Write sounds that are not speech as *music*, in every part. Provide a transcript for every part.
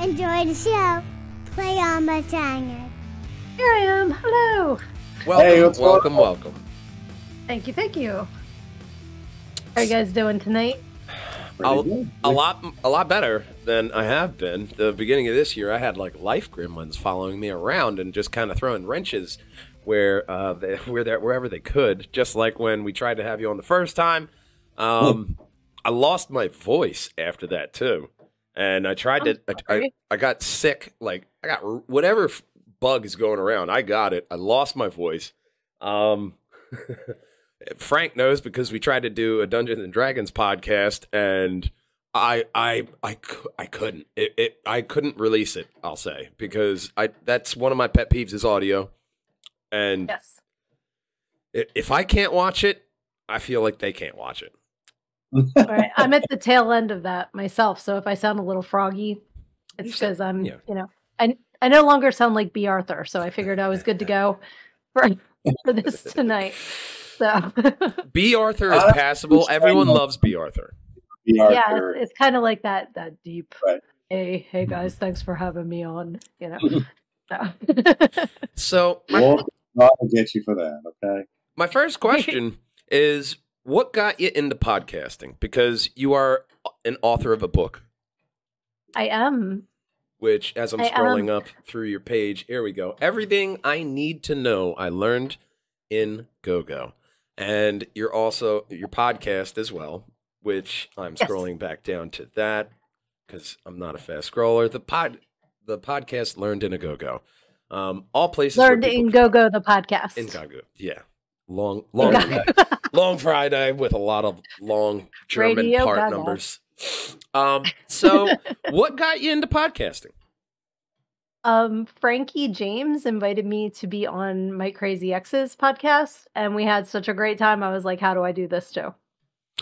Enjoy the show. Play on my channel. Here I am. Hello. Welcome, Hey, what's welcome, welcome. Thank you. Thank you. How are you guys doing tonight? A, a lot, a lot better than I have been. The beginning of this year, I had like life gremlins following me around and just kind of throwing wrenches where, uh, they, *laughs* where they, wherever they could. Just like when we tried to have you on the first time. Um, I lost my voice after that too, and I tried to. I, I. I got sick. Like I got whatever bug is going around. I got it. I lost my voice. Um, *laughs* Frank knows because we tried to do a Dungeons and Dragons podcast, and I I I, I couldn't. It, it I couldn't release it. I'll say because I that's one of my pet peeves is audio, and Yes. if I can't watch it, I feel like they can't watch it. All right. *laughs* I'm at the tail end of that myself. So if I sound a little froggy, it's because I'm, yeah. you know, I I no longer sound like Bea Arthur. So I figured I was good to go for for this *laughs* tonight. So Bea Arthur is Uh, passable. Everyone loves Bea Arthur. Be yeah, it's, it's kind of like that that deep. Right. Hey, hey guys, thanks for having me on. You know. *laughs* So. So my, We'll, I'll get you for that. Okay. my first question is, what got you into podcasting? Because you are an author of a book. I am. which as I'm I, scrolling um, up through your page, here we go. Everything I need to know I learned in GoGo. And you're also your podcast as well, which I'm Yes. scrolling back down to that because I'm not a fast scroller. The pod the podcast learned in a GoGo. Um all places Learned in Go Go the podcast. in GoGo. Yeah. Long long Go-Go. Long Friday with a lot of long German Radio part Gaga. numbers. Um so *laughs* what got you into podcasting? Um, Frankie James invited me to be on My Crazy Exes podcast, and we had such a great time. I was like, "How do I do this too?"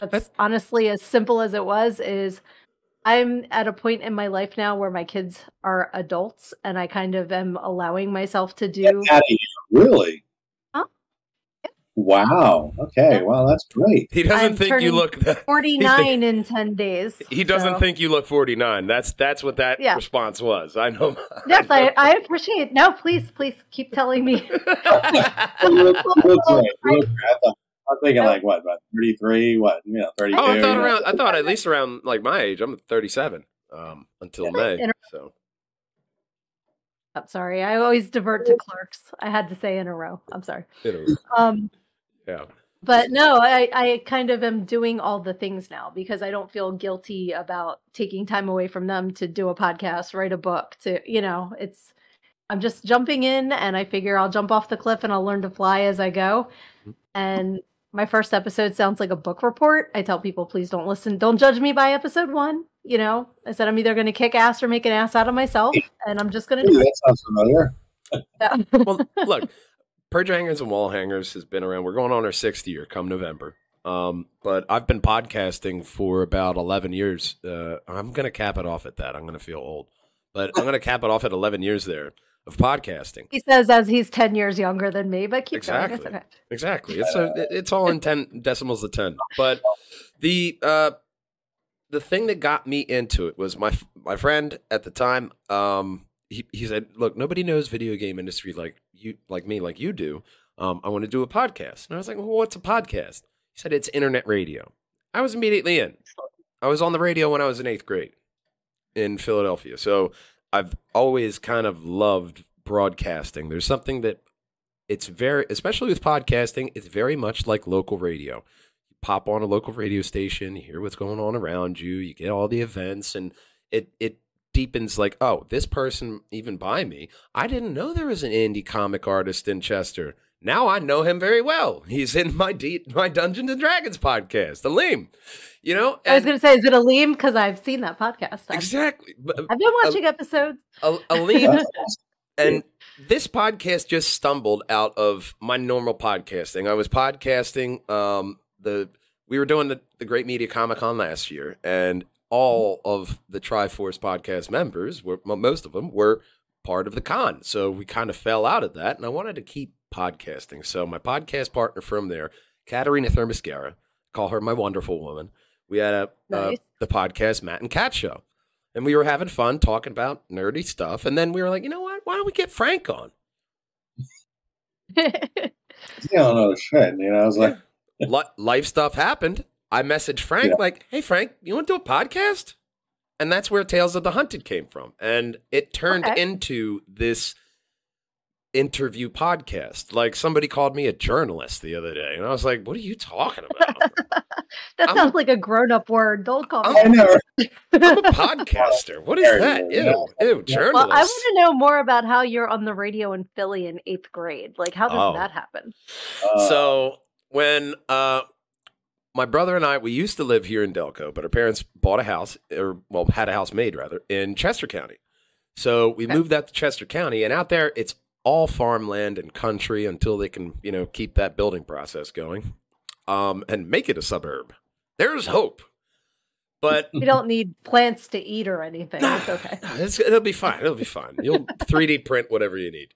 That's That's- honestly as simple as it was. Is I'm at a point in my life now where my kids are adults, and I kind of am allowing myself to do. out. Really? Huh? Wow. Okay. Well, that's great. He doesn't I'm think you look *laughs* that 49 in 10 days. He doesn't so- think you look 49. That's that's what that Yeah. response was. I know. *laughs* Yes, I, I appreciate. No, please, please keep telling me. Look- look look. I thought- I'm thinking like what, about 33? What, you know, 32? oh, I thought around. I thought at least around like my age. I'm 37. Um, until May. In So I'm sorry. I always divert to clerks. I had to say in a row. I'm sorry. it'll- Um, yeah. but no, I, I kind of am doing all the things now because I don't feel guilty about taking time away from them to do a podcast, write a book, to, you know, it's, I'm just jumping in and I figure I'll jump off the cliff and I'll learn to fly as I go. Mm-hmm. And my first episode sounds like a book report. I tell people, please don't listen. Don't judge me by episode one. You know, I said I'm either going to kick ass or make an ass out of myself, *laughs* and I'm just going to do that sounds familiar. *laughs* it. Well, look, Perjangers and Wall Hangers has been around. We're going on our sixth year come November. Um, but I've been podcasting for about 11 years. Uh, I'm going to cap it off at that. I'm going to feel old, but I'm going to cap it off at 11 years there of podcasting. He says as he's 10 years younger than me, but keep going. It's Exactly. okay. Exactly. It's a, it's all in ten decimals of ten. But the uh, the thing that got me into it was my my friend at the time. Um, he he said, "Look, nobody knows video game industry like you, like me, like you do. Um, I want to do a podcast." And I was like, "Well, what's a podcast?" He said, "It's internet radio." I was immediately in. I was on the radio when I was in eighth grade in Philadelphia, so I've always kind of loved broadcasting. There's something that it's very especially with podcasting it's very much like local radio you pop on a local radio station you hear what's going on around you you get all the events and it it deepens like oh this person even by me i didn't know there was an indie comic artist in chester now i know him very well *laughs* he's in my D- my dungeons and dragons podcast Aleem. you know I was going to say, is it a Liam? Because I've seen that podcast. I've, exactly I've been watching episodes. A- Aleem *laughs* and this podcast just stumbled out of my normal podcasting. I was podcasting um the we were doing the, the Great Media Comic Con last year and all of the Triforce podcast members were most of them were part of the con. So we kind of fell out of that and I wanted to keep podcasting. So my podcast partner from there, Katerina Thermoscara, call her my wonderful woman. We had a uh, the podcast Matt and Cat show. and we were having fun talking about nerdy stuff. And then we were like, you know what? Why don't we get Frank on? You don't know shit. You know, I was like, Li- life stuff happened. I messaged Frank Yeah. like, "Hey Frank, you want to do a podcast?" And that's where Tales of the Hunted came from, and it turned Okay. into this interview podcast. Like somebody called me a journalist the other day, and I was like, "What are you talking about? *laughs* that I'm- sounds like a grown-up word. Don't call me. I know. I'm a *laughs* podcaster. What is that? Ew, ew, journalist." Well, I want to know more about how you're on the radio in Philly in eighth grade. Like, how does Oh. that happen? Uh, so when uh my brother and I we used to live here in Delco, but our parents bought a house or well had a house made rather in Chester County. So we Okay. moved out to Chester County and out there it's all farmland and country until they can, you know, keep that building process going. Um and make it a suburb. There's hope. But *laughs* We don't need plants to eat or anything. It's okay. *laughs* it's, it'll be fine. It'll be fine. You'll *laughs* 3D print whatever you need.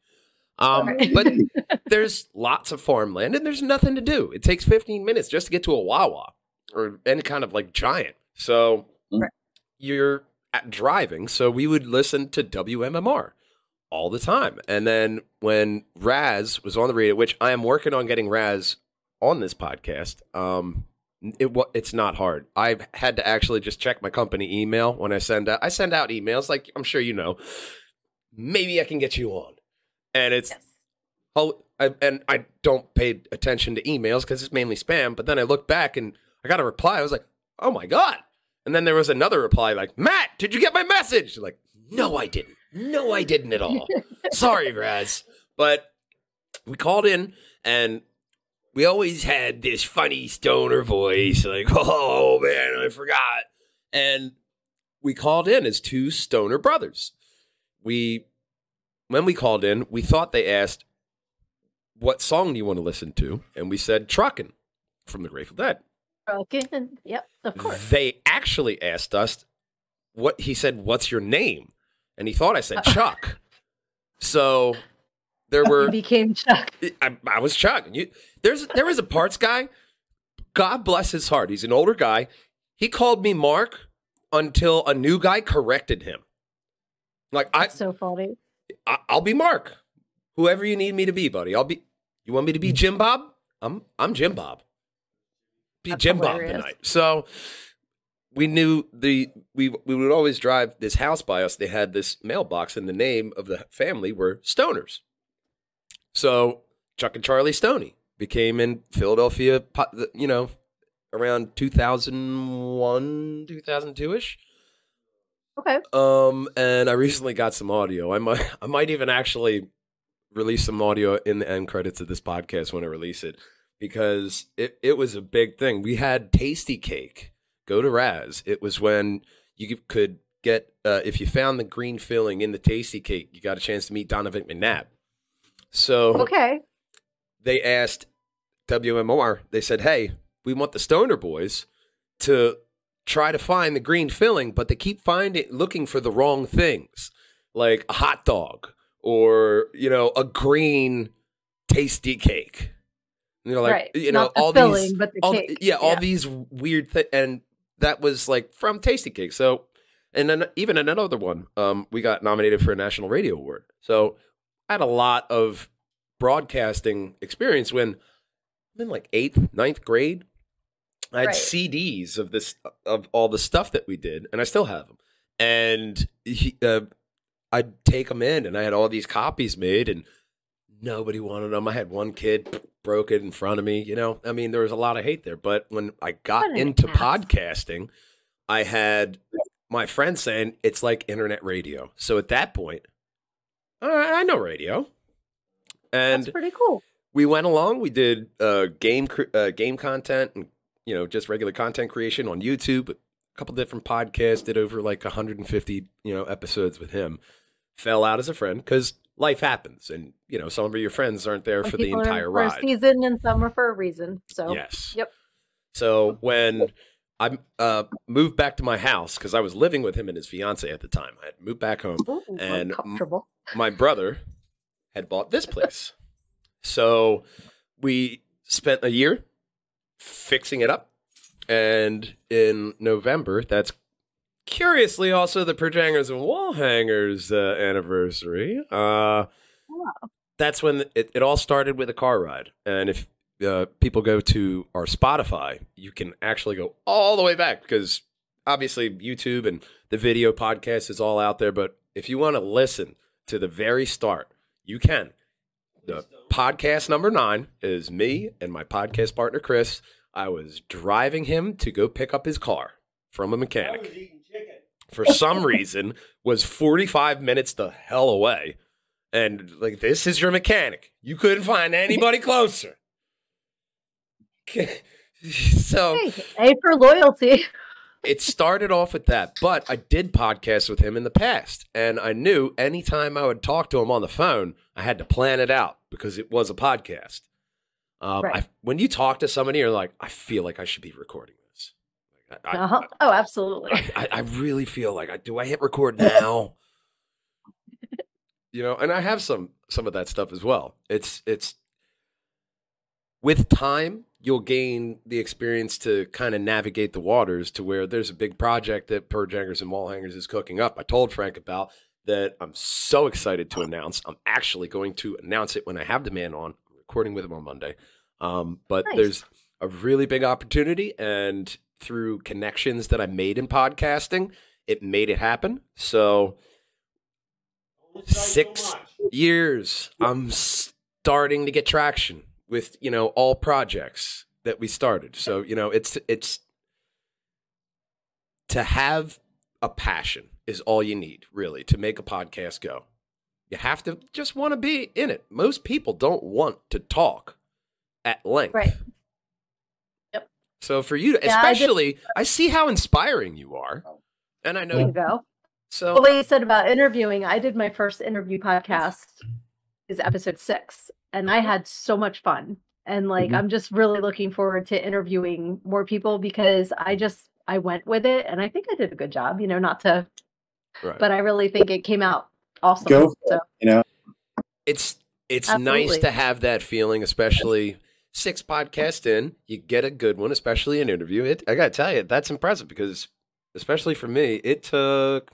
Um, but *laughs* there's lots of farmland and there's nothing to do. It takes 15 minutes just to get to a Wawa or any kind of like giant. So Right. you're at driving. So we would listen to WMMR all the time. And then when Raz was on the radio, which I am working on getting Raz on this podcast, um, it it's not hard. I've had to actually just check my company email when I send out. I send out emails like I'm sure you know. Maybe I can get you on, and it's Yes. oh, I, and I don't pay attention to emails because it's mainly spam. But then I look back and I got a reply. I was like, oh my god! And then there was another reply like, Matt, did you get my message? Like, no, I didn't. No, I didn't at all. *laughs* Sorry, Raz. But we called in and we always had this funny stoner voice, like, *laughs* oh man, I forgot. And we called in as two stoner brothers. We, when we called in, we thought they asked, what song do you want to listen to? And we said, Truckin' from the Grateful Dead. Okay. Yep, of course. They actually asked us what he said, what's your name? And he thought I said Chuck. So there *laughs* You were became Chuck. I, I was Chuck. You, there's there was a parts guy. God bless his heart. He's an older guy. He called me Mark until a new guy corrected him. Like I, so funny. I I'll be Mark. Whoever you need me to be, buddy. I'll be. You want me to be Jim Bob? I'm I'm Jim Bob. Be That's Jim Bob tonight. So we knew the we we would always drive this house by us. They had this mailbox, and the name of the family were Stoners. So Chuck and Charlie Stoney became in Philadelphia. You know, around two thousand one, two thousand two ish. Okay. Um, and I recently got some audio. I might, *laughs* I might even actually release some audio in the end credits of this podcast when I release it because it, it was a big thing. We had Tastykake go to Raz. It was when you could get uh, if you found the green filling in the Tastykake, you got a chance to meet Donovan McNabb. So Okay. they asked WMR, they said, hey, we want the Stoner Boys to try to find the green filling, but they keep finding looking for the wrong things, like a hot dog or, you know, a green tasty cake. You know, like right. you know, the all filling, these but the all, cake. yeah, all these weird things and that was like from Tastykake. So and then even another one, um, we got nominated for a national radio award. So I had a lot of broadcasting experience when I'm in like eighth, ninth grade. I had Right. CDs of this of all the stuff that we did, and I still have them. And he, uh, I'd take them in, and I had all these copies made, and nobody wanted them. I had one kid broke it in front of me. You know, I mean, there was a lot of hate there. But when I got into ass. podcasting, I had my friends saying it's like internet radio. So at that point, all right, I know radio, and That's pretty cool. we went along. We did uh, game uh, game content and you know just regular content creation on YouTube. A couple different podcasts. Did over like 150 you know episodes with him. Fell out as a friend because life happens, and you know some of your friends aren't there for the entire for a ride. season and some are for a reason. So Yes. Yep. So when I uh, moved back to my house because I was living with him and his fiance at the time, I had moved back home Ooh, And- my brother had bought this place. So we spent a year fixing it up. And in November, that's curiously, also the Perjangers and Wall Hangers uh, anniversary. Uh, That's when it, it all started with a car ride. And if uh, people go to our Spotify, you can actually go all the way back because obviously YouTube and the video podcast is all out there. But if you want to listen to the very start, you can. The podcast number nine is me and my podcast partner, Chris. I was driving him to go pick up his car from a mechanic. For some reason, was 45 minutes the hell away. And like, this is your mechanic. You couldn't find anybody *laughs* closer. *laughs* so Hey, A for loyalty. *laughs* it started off with that, but I did podcasts with him in the past, and I knew anytime I would talk to him on the phone, I had to plan it out because it was a podcast. Um, Right. I, when you talk to somebody, you're like, I feel like I should be recording this. Like, I, Uh-huh. Oh, absolutely. I, I really feel like I do. I hit record now. *laughs* you know, and I have some some of that stuff as well. It's it's with time you'll gain the experience to kind of navigate the waters to where there's a big project that Perjangers and Wall Hangers is cooking up. I told Frank about that. I'm so excited to announce. I'm actually going to announce it when I have the man on. I'm recording with him on Monday. Um, but Nice. there's a really big opportunity, and through connections that I made in podcasting, it made it happen. So six years, I'm starting to get traction with you know all projects that we started. So you know it's it's to have a passion is all you need really to make a podcast go. You have to just want to be in it. Most people don't want to talk at length. Right. Yep. So for you, to, Yeah, especially, I, see how inspiring you are, and I There you go. So Well, what you said about interviewing, I did my first interview podcast is episode six, and I had so much fun. And like, Mhm. I'm just really looking forward to interviewing more people because I just I went with it, and I think I did a good job. You know, not to, right. but I really think it came out awesome. Go for so it. You know, it's it's nice to have that feeling, especially six podcasts in, you get a good one, especially an interview. It I gotta tell you, that's impressive because especially for me, it took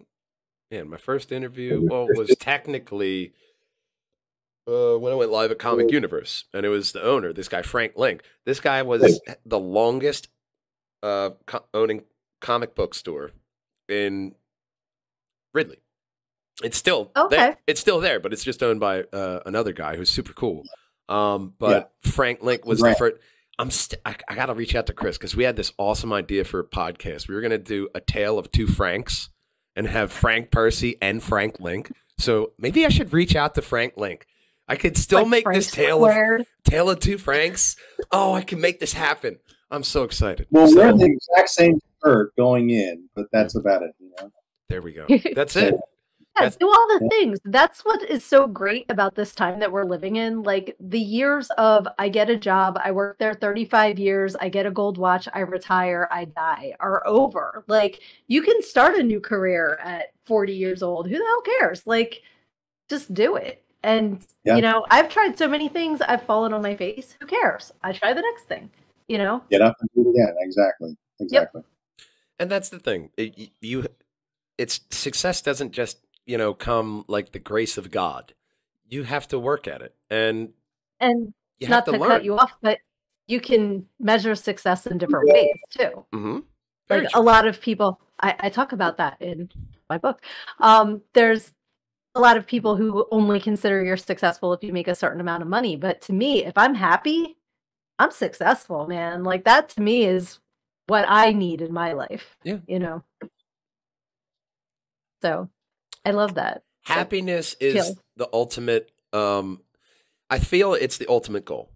man, my first interview well was technically uh, when I went live at Comic Universe, and it was the owner, this guy Frank Link. This guy was the longest uh, co- owning comic book store in Ridley. It's still Okay. there. It's still there, but it's just owned by uh, another guy who's super cool. Um, but Frank Link was the first. I'm st- I, I got to reach out to Chris because we had this awesome idea for a podcast. We were going to do a tale of two Franks and have Frank Percy and Frank Link. So maybe I should reach out to Frank Link. I could still like make Frank this tale of tale of two Franks. Oh, I can make this happen. I'm so excited. well, So, we're the exact same shirt going in, but that's about it. You know, there we go. *laughs* That's it. Yeah, That's- do all the things. That's what is so great about this time that we're living in. Like the years of I get a job, I work there 35 years, I get a gold watch, I retire, I die are over. Like you can start a new career at 40 years old. Who the hell cares? Like just do it. And Yeah. you know, I've tried so many things, I've fallen on my face. Who cares? I try the next thing, you know? get up and do it again. Exactly. Exactly. And that's the thing. It, y- you, it's success doesn't just you know come like the grace of God. You have to work at it, and And you not have to, to learn. cut you off, but you can measure success in different ways too. hmm like a lot of people I, I talk about that in my book um there's a lot of people who only consider you're successful if you make a certain amount of money but to me if i'm happy i'm successful man like that to me is what i need in my life Yeah. you know so i love that happiness is Kill. the ultimate. Um, I feel it's the ultimate goal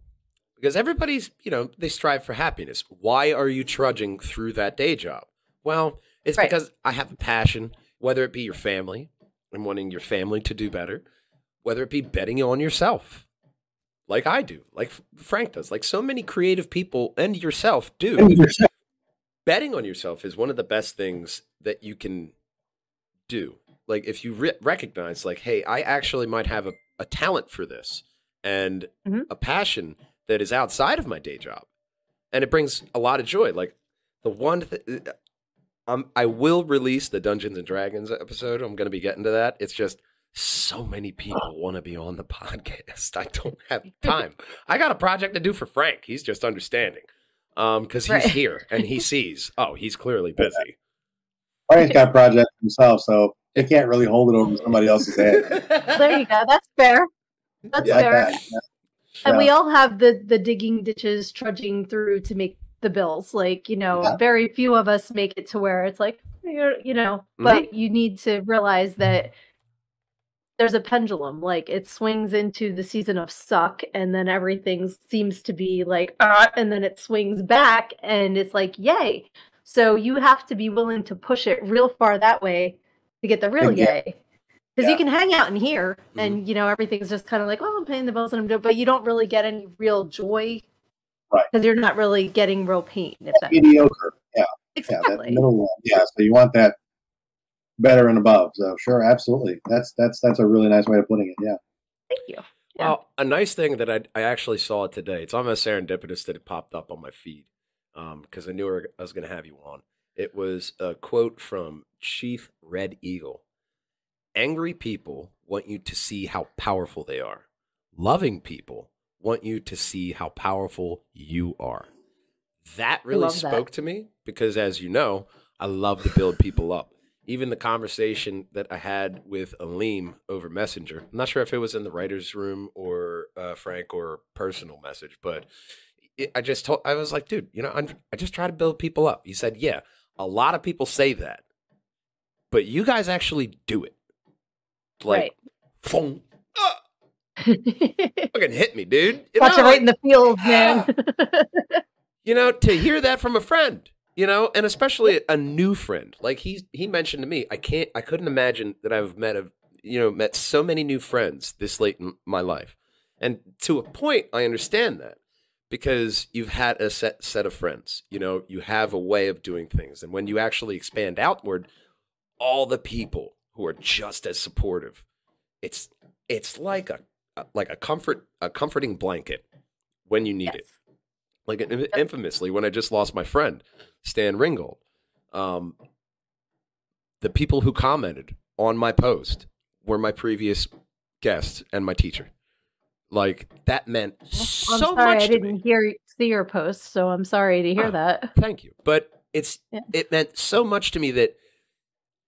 because everybody's you know they strive for happiness. Why are you trudging through that day job? Well, it's Right. because I have a passion, whether it be your family and wanting your family to do better, whether it be betting on yourself, like I do, like Frank does, like so many creative people and yourself do. And yourself. Betting on yourself is one of the best things that you can do. Like if you re- recognize, like, hey, I actually might have a, a talent for this and Mhm. a passion that is outside of my day job, and it brings a lot of joy. Like the one, th- um, I will release the Dungeons and Dragons episode. I'm going to be getting to that. It's just so many people want to be on the *laughs* podcast. I don't have time. I got a project to do for Frank. He's just understanding um because he's Right. here and he *laughs* sees. Oh, he's clearly busy. Frank's got projects himself, so he can't really hold it over somebody else's head. *laughs* There you go. That's fair. That's Like fair. that. And Yeah. we all have the the digging ditches, trudging through to make the bills. Like you know, Yeah. very few of us make it to where it's like you're, you know. Mm-hmm. But you need to realize that there's a pendulum. Like it swings into the season of suck, and then everything seems to be like, ah, and then it swings back, and it's like, yay. So you have to be willing to push it real far that way to get the real Yeah. yay. Because Yeah. you can hang out in here Mm-hmm. and you know everything's just kind of like, well, I'm paying the bills and I'm doing, but you don't really get any real joy, Right. Because you're not really getting real pain. If that Mediocre. Yeah, yeah, that exactly. middle one. Yeah, so you want that better and above. So sure, absolutely. That's that's that's a really nice way of putting it. Yeah. Thank you. Yeah. Well, a nice thing that I I actually saw today. It's almost serendipitous that it popped up on my feed because I knew I was going to have you on. It was a quote from Chief Red Eagle. Angry people want you to see how powerful they are. Loving people want you to see how powerful you are. That really love that. spoke to me because, as you know, I love to build people up. Even the conversation that I had with Aleem over Messenger, I'm not sure if it was in the writer's room or uh, Frank or personal message, but I just told, I was like, dude, you know, I'm, I just try to build people up. He said, yeah, a lot of people say that, but you guys actually do it. Like, phone, uh, *laughs* fucking hit me, dude. You Watch know, it right in the field, man. *laughs* you know, to hear that from a friend, you know, and especially a new friend. Like he he mentioned to me, I can't, I couldn't imagine that I've met a, you know, met so many new friends this late in my life, and to a point, I understand that because you've had a set set of friends. You know, you have a way of doing things, and when you actually expand outward, all the people who are just as supportive, it's it's like a like a comfort a comforting blanket when you need it like infamously when I just lost my friend Stan Ringgold. Um, the people who commented on my post were my previous guest and my teacher. Like that meant I'm so sorry, much I didn't me. hear see your post, so I'm sorry to hear Oh. that. Thank you, but it's Yeah. it meant so much to me that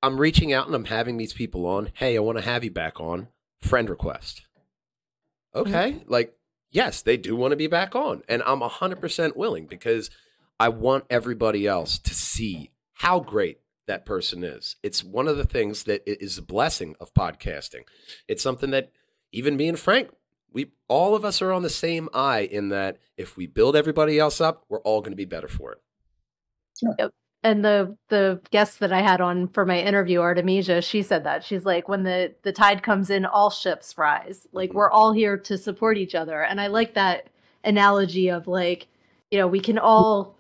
I'm reaching out and I'm having these people on. Hey, I want to have you back on. Friend request. Okay, mm-hmm. like yes, they do want to be back on, and I'm hundred percent willing because I want everybody else to see how great that person is. It's one of the things that is a blessing of podcasting. It's something that even me and Frank, we all of us are on the same eye in that if we build everybody else up, we're all going to be better for it. Yep. and the the guest that I had on for my interview, Artemisia, she said that she's like, when the the tide comes in, all ships rise. Like Mhm. we're all here to support each other, and I like that analogy of like, you know, we can all.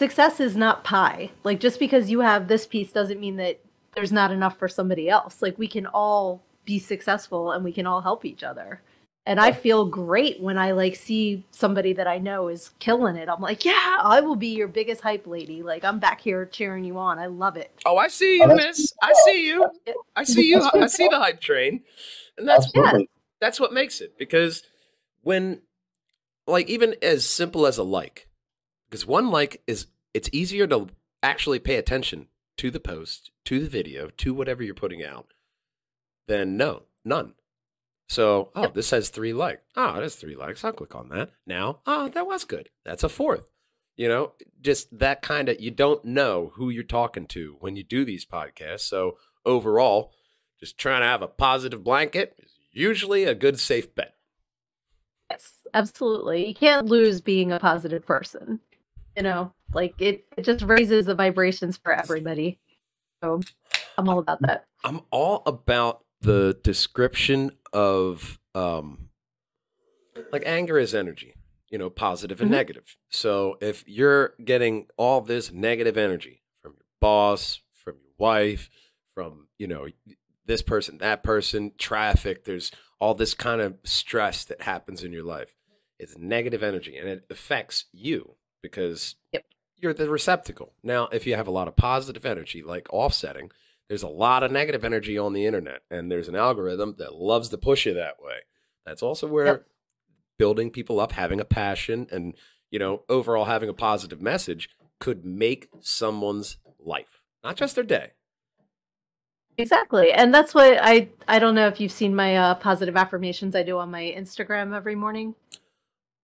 Success is not pie. Like just because you have this piece doesn't mean that there's not enough for somebody else. Like we can all be successful and we can all help each other. And I feel great when I like see somebody that I know is killing it. I'm like, yeah, I will be your biggest hype lady. Like I'm back here cheering you on. I love it. Oh, I see you, miss. I see you. I see you. I see the hype train. And that's Absolutely. that's what makes it because when like even as simple as a like because one like is it's easier to actually pay attention to the post to the video to whatever you're putting out than no none so oh this has three likes ah, oh there's three likes i'll click on that now oh that was good that's a fourth you know just that kind of you don't know who you're talking to when you do these podcasts so overall just trying to have a positive blanket is usually a good safe bet Yes, absolutely. You can't lose being a positive person. You know, like it, it just raises the vibrations for everybody. So I'm all about that. I'm all about the description of um like anger is energy, you know, positive and Mhm. negative. So if you're getting all this negative energy from your boss, from your wife, from, you know, this person, that person, traffic, there's all this kind of stress that happens in your life. It's negative energy and it affects you because Yep. you're the receptacle. Now, if you have a lot of positive energy, like offsetting, there's a lot of negative energy on the internet, and there's an algorithm that loves to push you that way. That's also where Yep. building people up, having a passion, and you know, overall having a positive message could make someone's life, not just their day. Exactly. And that's what I I don't know if you've seen my uh, positive affirmations I do on my Instagram every morning.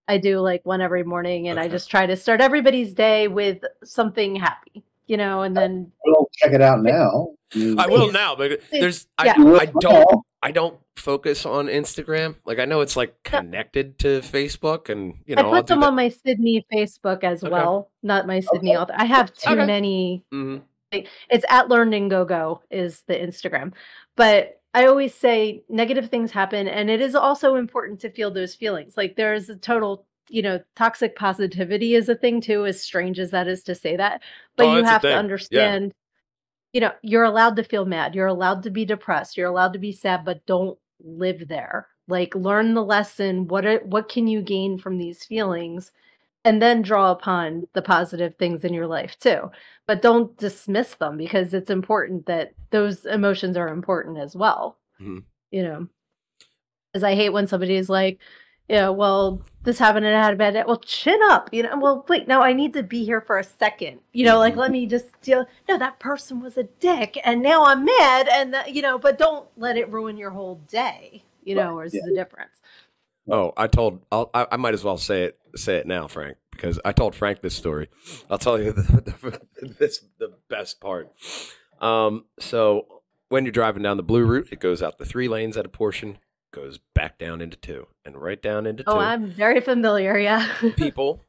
I do like one every morning and I just try to start everybody's day with something happy, you know, and then We'll check it out now. I will now, but there's Yeah. I, will *laughs* I don't. I don't focus on Instagram. Like I know it's like connected to Facebook, and you I know put I'll them that. on my Sydnee Facebook as Okay. well, not my Sydnee author. I have too Okay. many Mhm. it's at learn and go go is the instagram but i always say negative things happen and it is also important to feel those feelings like there is a total you know toxic positivity is a thing too as strange as that is to say that but Oh, you have to thing. Yeah. understand you know you're allowed to feel mad you're allowed to be depressed you're allowed to be sad but don't live there like learn the lesson what are, what can you gain from these feelings and then draw upon the positive things in your life too but don't dismiss them because it's important that those emotions are important as well Mhm. you know because i hate when somebody is like yeah well this happened and i had a bad day well chin up you know well wait no i need to be here for a second you know like let me just deal no that person was a dick and now i'm mad and that, you know but don't let it ruin your whole day you know or is yeah. the difference Oh, I told. I'll, I I might as well say it. Say it now, Frank, because I told Frank this story. I'll tell you *laughs* the, the, this the best part. Um, so when you're driving down the blue route, it goes out the three lanes at a portion, goes back down into two, and right down into oh two. i'm very familiar yeah *laughs* People,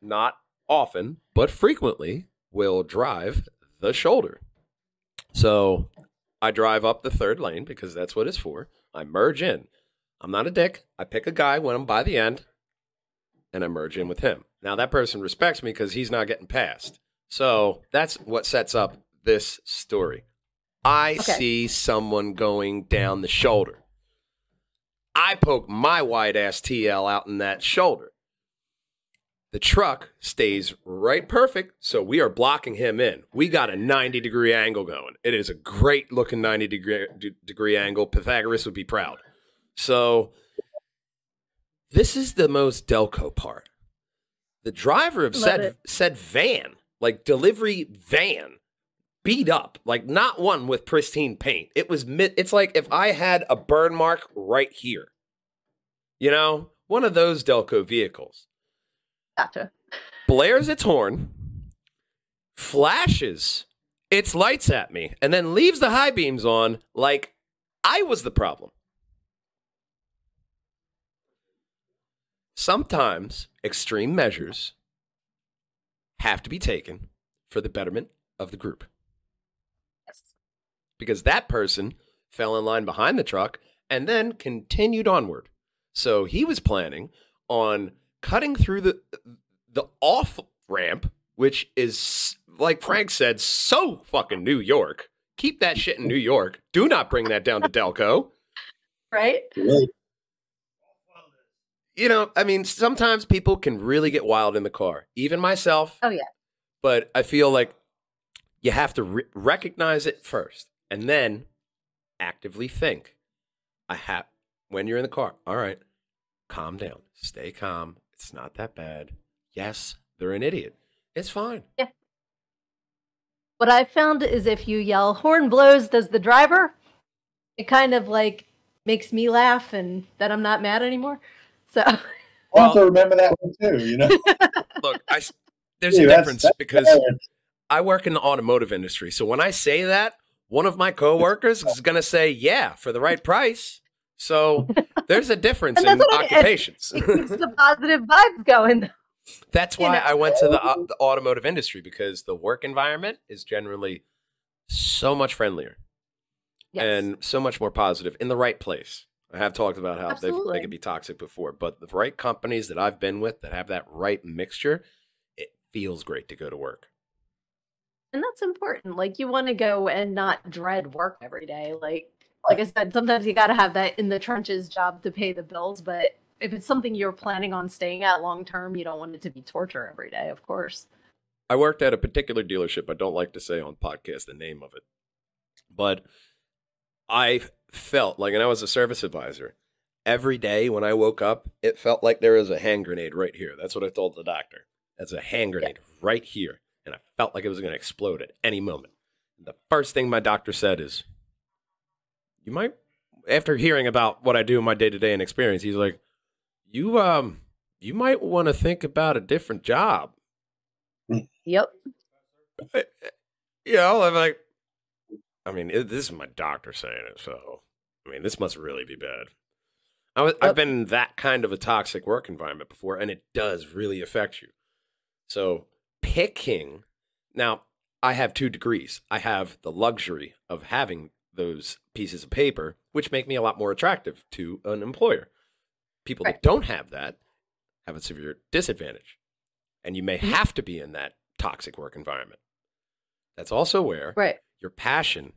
not often but frequently, will drive the shoulder. So I drive up the third lane because that's what it's for. I merge in. I'm not a dick. I pick a guy when I'm by the end and I merge in with him. Now that person respects me because he's not getting past. So that's what sets up this story. I Okay. see someone going down the shoulder. I poke my wide ass TL out in that shoulder. The truck stays right perfect, so we are blocking him in. We got a 90 degree angle going. It is a great looking 90 degree, degree angle. Pythagoras would be proud. So, this is the most Delco part. The driver of Love said, it. said van, like delivery van, beat up, like not one with pristine paint. It was mid, it's like if I had a burn mark right here. You know, one of those Delco vehicles gotcha blares its horn, flashes its lights at me, and then leaves the high beams on like I was the problem. Sometimes extreme measures have to be taken for the betterment of the group. Because that person fell in line behind the truck and then continued onward. So he was planning on cutting through the the off ramp, which is like Frank said, so fucking New York. Keep that shit in New York. Do not bring that down to Delco. *laughs* right You know, I mean, sometimes people can really get wild in the car, even myself. Oh, yeah. But I feel like you have to re- recognize it first and then actively think. I have when you're in the car. All right, calm down, stay calm. It's not that bad. Yes, they're an idiot. It's fine. Yeah. What I've found is if you yell horn blows, does the driver? It kind of like makes me laugh and that I'm not mad anymore. So I'll *laughs* also remember that one too. You know, *laughs* Look, I s- there's Gee, a difference that's because hilarious. I work in the automotive industry. So when I say that, one of my coworkers is going to say, "Yeah, for the right price." So *laughs* there's a difference in that's what I- occupations. it keeps the positive vibes going. *laughs* That's you why know. I went to the, uh, the automotive industry because the work environment is generally so much friendlier Yes. and so much more positive in the right place. I have talked about how they can be toxic before, but the right companies that I've been with that have that right mixture, it feels great to go to work. And that's important. Like you want to go and not dread work every day. Like like I said, sometimes you got to have that in the trenches job to pay the bills, but if it's something you're planning on staying at long term, you don't want it to be torture every day, of course. I worked at a particular dealership. I don't like to say on podcast the name of it, but I felt like, and I was a service advisor. Every day when I woke up, it felt like there was a hand grenade right here. That's what I told the doctor. That's a hand grenade right here, and I felt like it was going to explode at any moment. The first thing my doctor said is, "You might." After hearing about what I do in my day to day and experience, he's like, "You um, you might want to think about a different job." Yep. you know, I'm like, I mean, it, this is my doctor saying it, so I mean, this must really be bad. I was, I've been in that kind of a toxic work environment before, and it does really affect you. So picking now, I have two degrees. I have the luxury of having those pieces of paper, which make me a lot more attractive to an employer. People that don't have that have a severe disadvantage, and you may Mhm. have to be in that toxic work environment. That's also where Right. your passion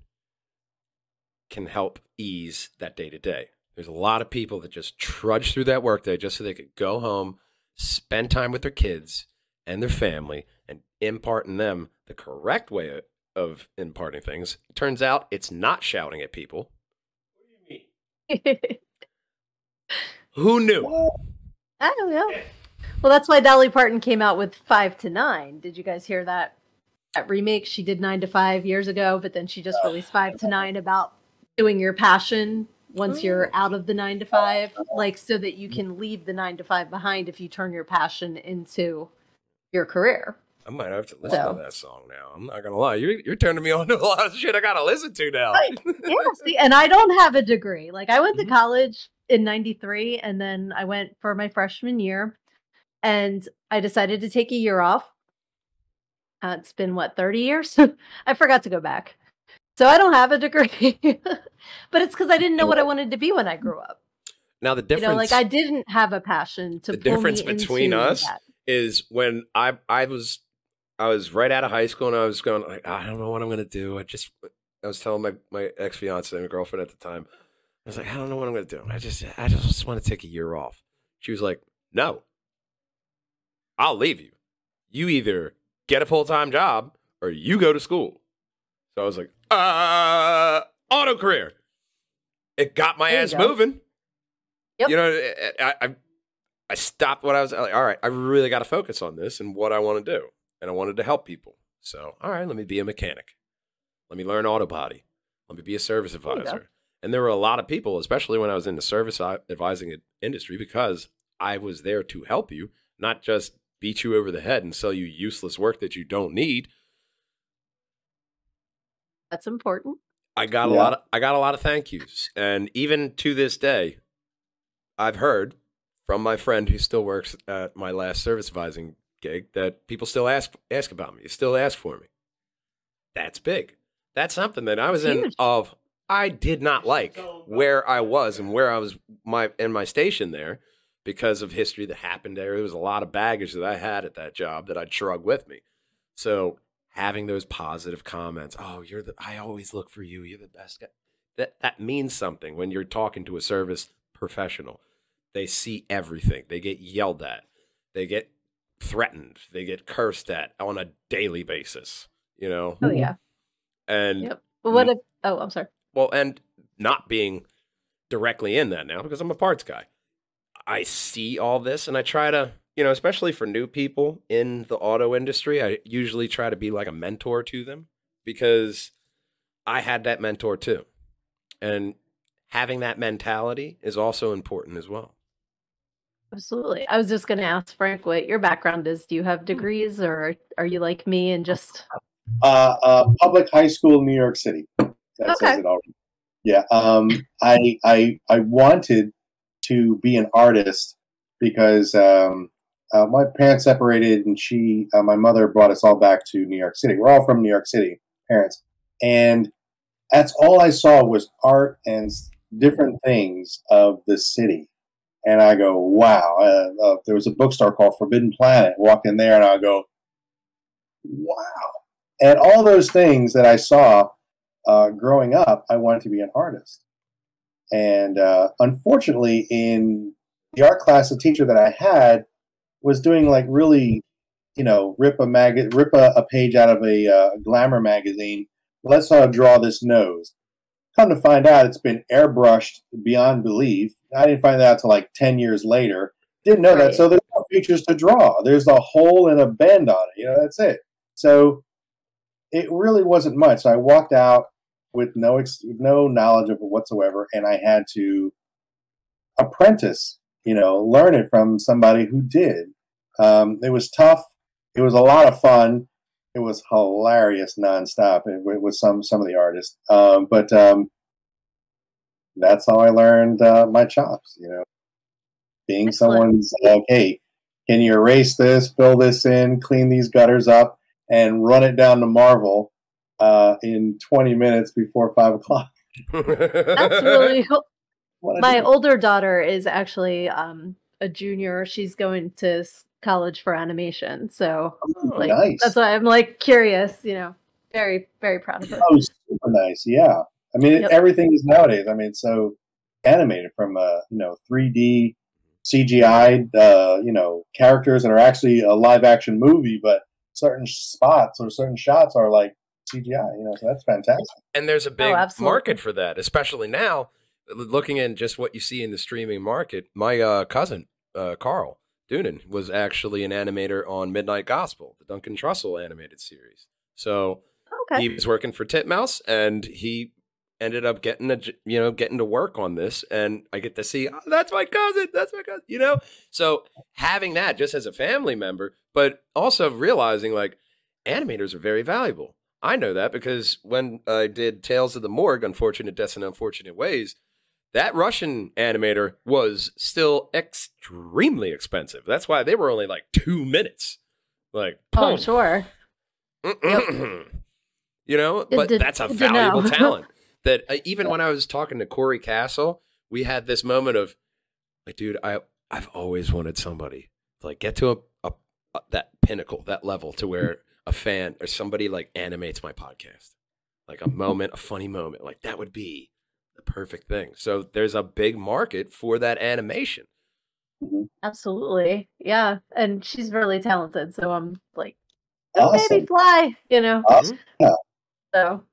can help ease that day to day. There's a lot of people that just trudge through that workday just so they could go home, spend time with their kids and their family, and imparting them the correct way of imparting things. Turns out it's not shouting at people. Who knew? I don't know. Well, that's why Dolly Parton came out with Five to Nine. Did you guys hear that? That remake she did Nine to Five years ago, but then she just oh. released Five to Nine about doing your passion once you're oh. out of the nine to five, like so that you can leave the nine to five behind if you turn your passion into your career. I might have to listen So. to that song now. I'm not gonna lie. You're, you're turning me on to a lot of shit I gotta listen to now. *laughs* yeah, see, and I don't have a degree. Like I went to Mhm. college in 93 and then I went for my freshman year and I decided to take a year off. Uh, it's been what 30 years? *laughs* I forgot to go back. So I don't have a degree. *laughs* but it's cuz I didn't know what I wanted to be when I grew up. Now the You difference know, like I didn't have a passion to The difference between us that. is when I I was I was right out of high school and I was going like I don't know what I'm gonna do. I just I was telling my my ex fiance, my girlfriend at the time, I was like I don't know what I'm gonna do. I just I just want to take a year off. She was like, No, I'll leave you. You either get a full time job or you go to school. So I was like, uh, auto career. It got my There ass moving. Yep. You know, I, I I stopped what I was like, all right, I really got to focus on this and what I want to do. And I wanted to help people. So, all right, let me be a mechanic. Let me learn auto body. Let me be a service you go. advisor. And there were a lot of people, especially when I was in the service advising industry, because I was there to help you, not just beat you over the head and sell you useless work that you don't need. That's important. I got a lot of I got a lot of thank yous. And even to this day, I've heard from my friend who still works at my last service advising gig that people still ask ask about me, still ask for me. That's big. That's something that I was in of I did not like uh, where I was and where I was my in my station there because of history that happened there. There was a lot of baggage that I had at that job that I'd shrug with me. So having those positive comments, oh, you're the I always look for you, you're the best guy. That that means something when you're talking to a service professional. They see everything. They get yelled at. They get threatened. They get cursed at on a daily basis, you know? Oh yeah. And Yep. What if oh I'm sorry. well, and not being directly in that now because I'm a parts guy. I see all this and I try to, you know, especially for new people in the auto industry, I usually try to be like a mentor to them because I had that mentor too. And having that mentality is also important as well. Absolutely. I was just going to ask Frank what your background is. Do you have degrees or are you like me and just Uh, uh, public high school, in New York City. That says Okay. it already. Yeah. Um, I, I, I wanted to be an artist because um, uh, my parents separated, and she, uh, my mother, brought us all back to New York City. We're all from New York City, parents, and that's all I saw was art and different things of the city. And I go, wow. Uh, uh, there was a bookstore called Forbidden Planet. Walk in there, and I go, wow and all those things that I saw uh, growing up, I wanted to be an artist. And uh, unfortunately, in the art class, the teacher that I had was doing like really you know, rip a mag, rip a, a page out of a uh, glamour magazine. Let's draw this nose. Come to find out, it's been airbrushed beyond belief. I didn't find that out until like ten years later. Didn't know that. So there's no features to draw. There's a hole and a bend on it. You know, that's it. So it really wasn't much. So I walked out with no ex- no knowledge of it whatsoever, and I had to apprentice. You know, learn it from somebody who did. Um, it was tough. It was a lot of fun. It was hilarious nonstop it, with with some some of the artists. Um, but um, that's how I learned uh, my chops. You know, being Excellent. someone's like, hey, can you erase this, fill this in, clean these gutters up, and run it down to Marvel uh, in 20 minutes before five o'clock? *laughs* That's really cool. *laughs* My deal. older daughter is actually um, a junior. She's going to college for animation. So Oh, like nice. that's why I'm like curious, you know. Very, very proud of her. Oh, super nice. Yeah. I mean, Yep. everything is nowadays. I mean, so animated from uh, you know 3D CGI, uh, you know, characters that are actually a live action movie, but certain spots or certain shots are like CGI. You know, so that's fantastic. and there's a big absolutely. market for that, especially now. Looking at just what you see in the streaming market, my uh, cousin uh, Carl Doonan was actually an animator on Midnight Gospel, the Duncan Trussell animated series. So Okay. he was working for Titmouse, and he ended up getting a you know getting to work on this, and I get to see oh, that's my cousin, that's my cousin, you know. So having that just as a family member, but also realizing like animators are very valuable. I know that because when I did Tales of the Morgue, Unfortunate Deaths and Unfortunate Ways, that Russian animator was still extremely expensive. That's why they were only like two minutes. Like, Oh, boom. sure. you know, but to- that's a good to know. valuable talent. That uh, even when I was talking to Corey Castle, we had this moment of, like, dude, I I've always wanted somebody to like get to a, a, a that pinnacle, that level, to where a fan or somebody like animates my podcast, like a moment, a funny moment, like that would be the perfect thing. So there's a big market for that animation. Absolutely. Yeah. And she's really talented. So I'm like, go Awesome. baby fly, you know. Awesome. So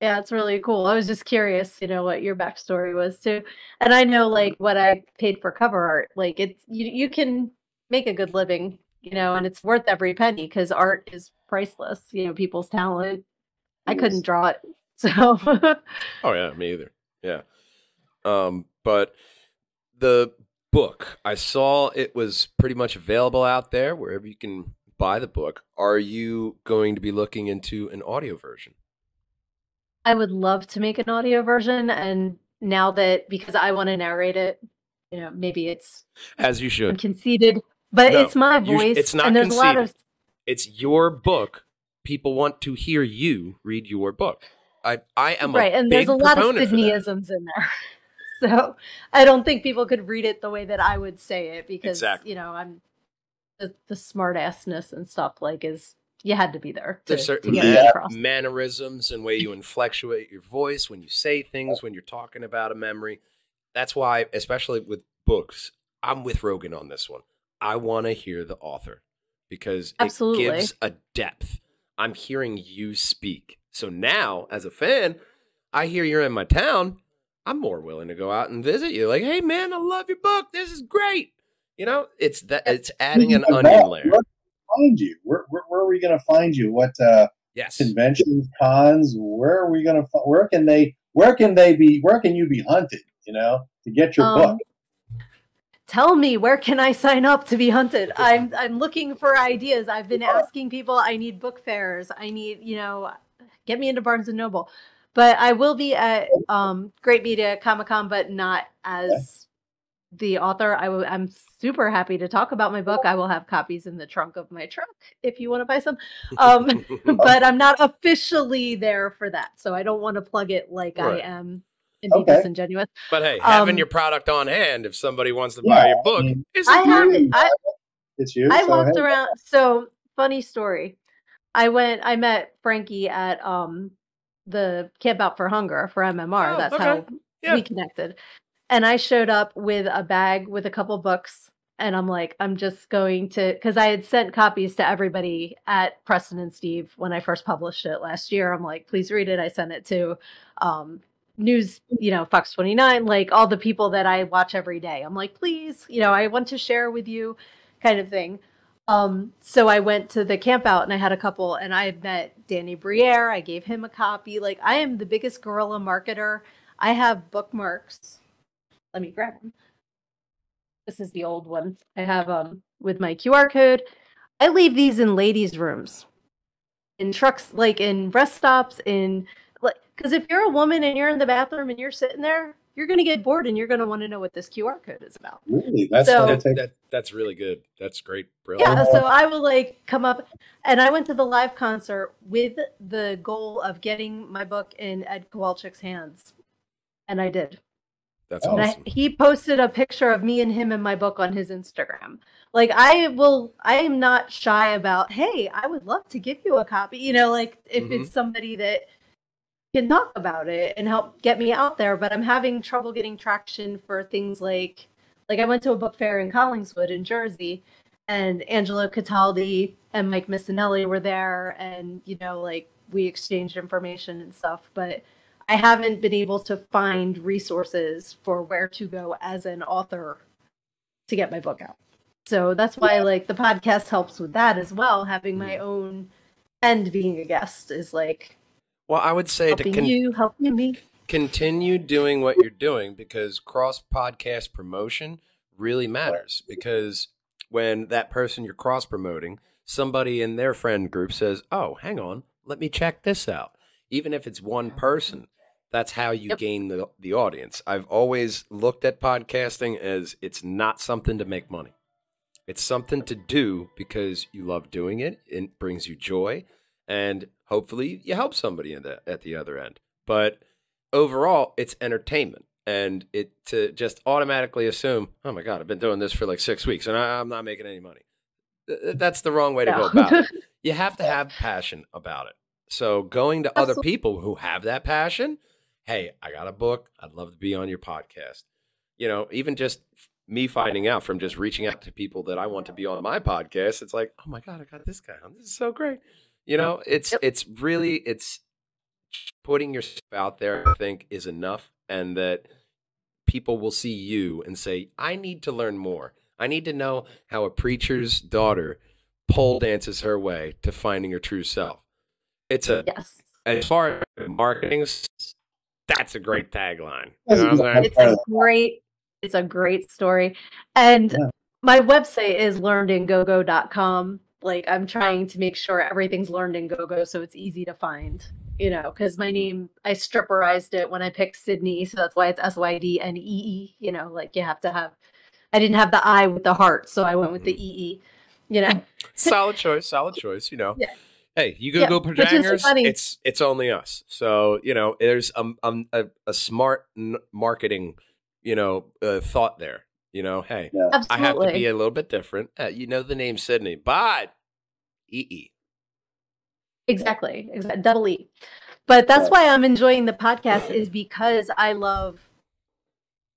yeah, it's really cool. I was just curious, you know, what your backstory was too. And I know like what I paid for cover art, like it's you you can make a good living, you know, and it's worth every penny because art is priceless, you know, people's talent. I couldn't draw it. *laughs* So Oh yeah, me either. Yeah. Um, but the book, I saw it was pretty much available out there wherever you can buy the book. Are you going to be looking into an audio version? I would love to make an audio version and now that because I want to narrate it, you know, maybe it's As you should. conceited, but No, it's my you sh- voice it's not and there's a lot of It's your book. People want to hear you read your book. I I am right, and there's a lot of. Sydneeisms in there. *laughs* So I don't think people could read it the way that I would say it because Exactly. you know I'm the, the smart assness and stuff like is you had to be there to, There's to certain get man- mannerisms and way you inflectuate your voice when you say things, when you're talking about a memory. That's why, especially with books, I'm with Rogan on this one. I want to hear the author because Absolutely. it gives a depth. I'm hearing you speak. So now, as a fan, I hear you're in my town. I'm more willing to go out and visit you. Like, hey man, I love your book. This is great. You know, it's that it's adding an onion layer. Where can we find you? Where, where, where are we going to find you? What uh, Yes. conventions, cons? Where are we going to? Where can they? Where can they be? Where can you be hunted? You know, to get your Um, book. Tell me where can I sign up to be hunted? I'm I'm looking for ideas. I've been asking people. I need book fairs. I need you know, get me into Barnes and Noble. But I will be at um, Great Media Comic Con, but not as the author. I will. I'm super happy to talk about my book. I will have copies in the trunk of my truck *laughs* if you want to buy some. *laughs* Um, *laughs* but I'm not officially there for that, so I don't want to plug it like Right. I am and be Okay. disingenuous. But hey, having Um, your product on hand if somebody wants to Yeah, buy your book I mean, is I have important. it. I, It's you. I so, walked hey. around. So funny story. I went. I met Frankie at um the Camp Out for Hunger for MMR. Oh, That's okay. how Yeah. we connected. And I showed up with a bag with a couple books and I'm like, I'm just going to because I had sent copies to everybody at Preston and Steve when I first published it last year. I'm like, please read it. I sent it to um, news, you know, Fox 29, like all the people that I watch every day. I'm like, please, you know, I want to share with you, kind of thing. Um, so I went to the camp out and I had a couple, and I met Danny Briere. I gave him a copy. Like, I am the biggest guerrilla marketer. I have bookmarks. Let me grab them. This is the old one. I have um with my QR code. I leave these in ladies' rooms, in trucks, like in rest stops, in like because if you're a woman and you're in the bathroom and you're sitting there, you're gonna get bored and you're gonna want to know what this QR code is about. Really? That's So- That, that, that's really good. That's great. Brilliant. Yeah, so I will like come up and I went to the live concert with the goal of getting my book in Ed Kowalczyk's hands. And I did. That's. And I, he posted a picture of me and him and my book on his Instagram. Like I will I am not shy about, hey, I would love to give you a copy. You know, like if Mhm. it's somebody that can talk about it and help get me out there, but I'm having trouble getting traction for things like like I went to a book fair in Collingswood in Jersey and Angelo Cataldi and Mike Missanelli were there and you know like we exchanged information and stuff, but I haven't been able to find resources for where to go as an author to get my book out. So that's why like the podcast helps with that as well. Having my mm. own and being a guest is like Well, I would say to con- you, helping me. continue doing what you're doing because cross podcast promotion really matters because when that person you're cross promoting somebody in their friend group says oh hang on let me check this out even if it's one person that's how you Yep. gain the, the audience. I've always looked at podcasting as it's not something to make money. It's something to do because you love doing it it brings you joy and hopefully you help somebody in the, at the other end. But overall it's entertainment and it to just automatically assume oh my god i've been doing this for like six weeks and I, i'm not making any money. That's the wrong way to go about it. *laughs* You have to have passion about it. So going to other people who have that passion hey i got a book. I'd love to be on your podcast. You know even just me finding out from just reaching out to people that i want to be on my podcast it's like oh my god i got this guy. On this is so great. You know it's Yep. it's really it's putting yourself out there i think is enough and that people will see you and say i need to learn more. I need to know how a preacher's daughter pole dances her way to finding her true self. It's a yes. as far as marketing that's a great tagline you know what I'm? It's a great it's a great story. And Yeah. my website is learnedingogo.com. Like I'm trying to make sure everything's learned in GoGo so it's easy to find. You know, because my name I stripperized it when I picked Sydnee, so that's why it's S Y D N E E. You know, like you have to have. I didn't have the I with the heart, so I went with the mm. E E. You know, solid choice solid choice you know *laughs* Yeah. Hey you Yeah, google which is Perjangers funny. it's it's only us so you know there's um, um, a, a smart n- marketing you know uh, thought there you know hey absolutely. i have to be a little bit different uh, you know the name sydney but ee Exactly. Exactly. Double E. But that's why I'm enjoying the podcast is because I love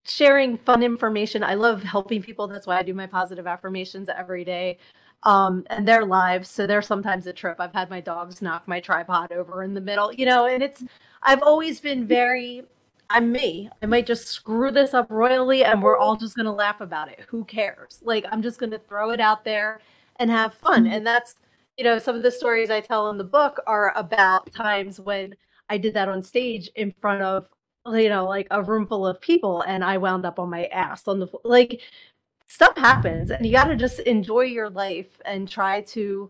sharing fun information. I love helping people. That's why I do my positive affirmations every day. Um, and they're live, so they're sometimes a trip. I've had my dogs knock my tripod over in the middle, you know, and it's I've always been very I'm me. I might just screw this up royally and we're all just gonna laugh about it. Who cares? Like I'm just gonna throw it out there and have fun. And that's you know, some of the stories I tell in the book are about times when I did that on stage in front of, you know, like a room full of people and I wound up on my ass on the like stuff happens and you got to just enjoy your life and try to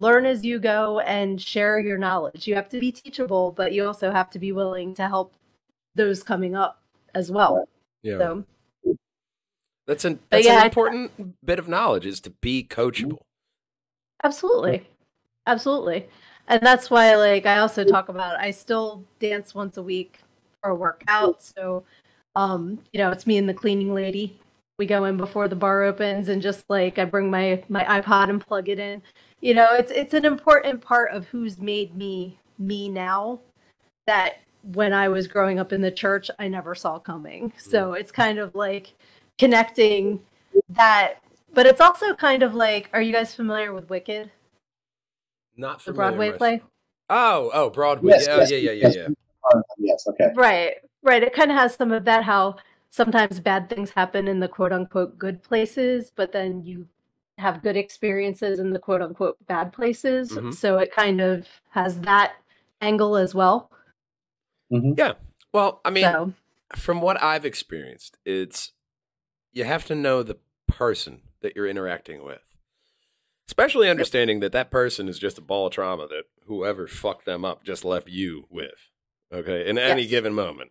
learn as you go and share your knowledge. You have to be teachable, but you also have to be willing to help those coming up as well. yeah So, that's an that's yeah, an I- important bit of knowledge is to be coachable Absolutely. Absolutely. And that's why like I also talk about I still dance once a week for a workout. So um, you know, it's me and the cleaning lady. We go in before the bar opens and just like I bring my my iPod and plug it in. You know, it's it's an important part of who's made me me now that when I was growing up in the church I never saw coming. So it's kind of like connecting that but it's also kind of like are you guys familiar with Wicked? Not The Broadway with- play? Oh, oh, Broadway. Yes, oh, yeah, yes, yeah, yeah, yeah, yes. yeah. Yes. Okay. Right, right. It kind of has some of that how sometimes bad things happen in the quote unquote good places, but then you have good experiences in the quote unquote bad places. Mhm. So it kind of has that angle as well. Yeah. Well, I mean, so from what I've experienced, it's you have to know the person that you're interacting with. Especially understanding that that person is just a ball of trauma that whoever fucked them up just left you with. Okay, in any Yes. given moment.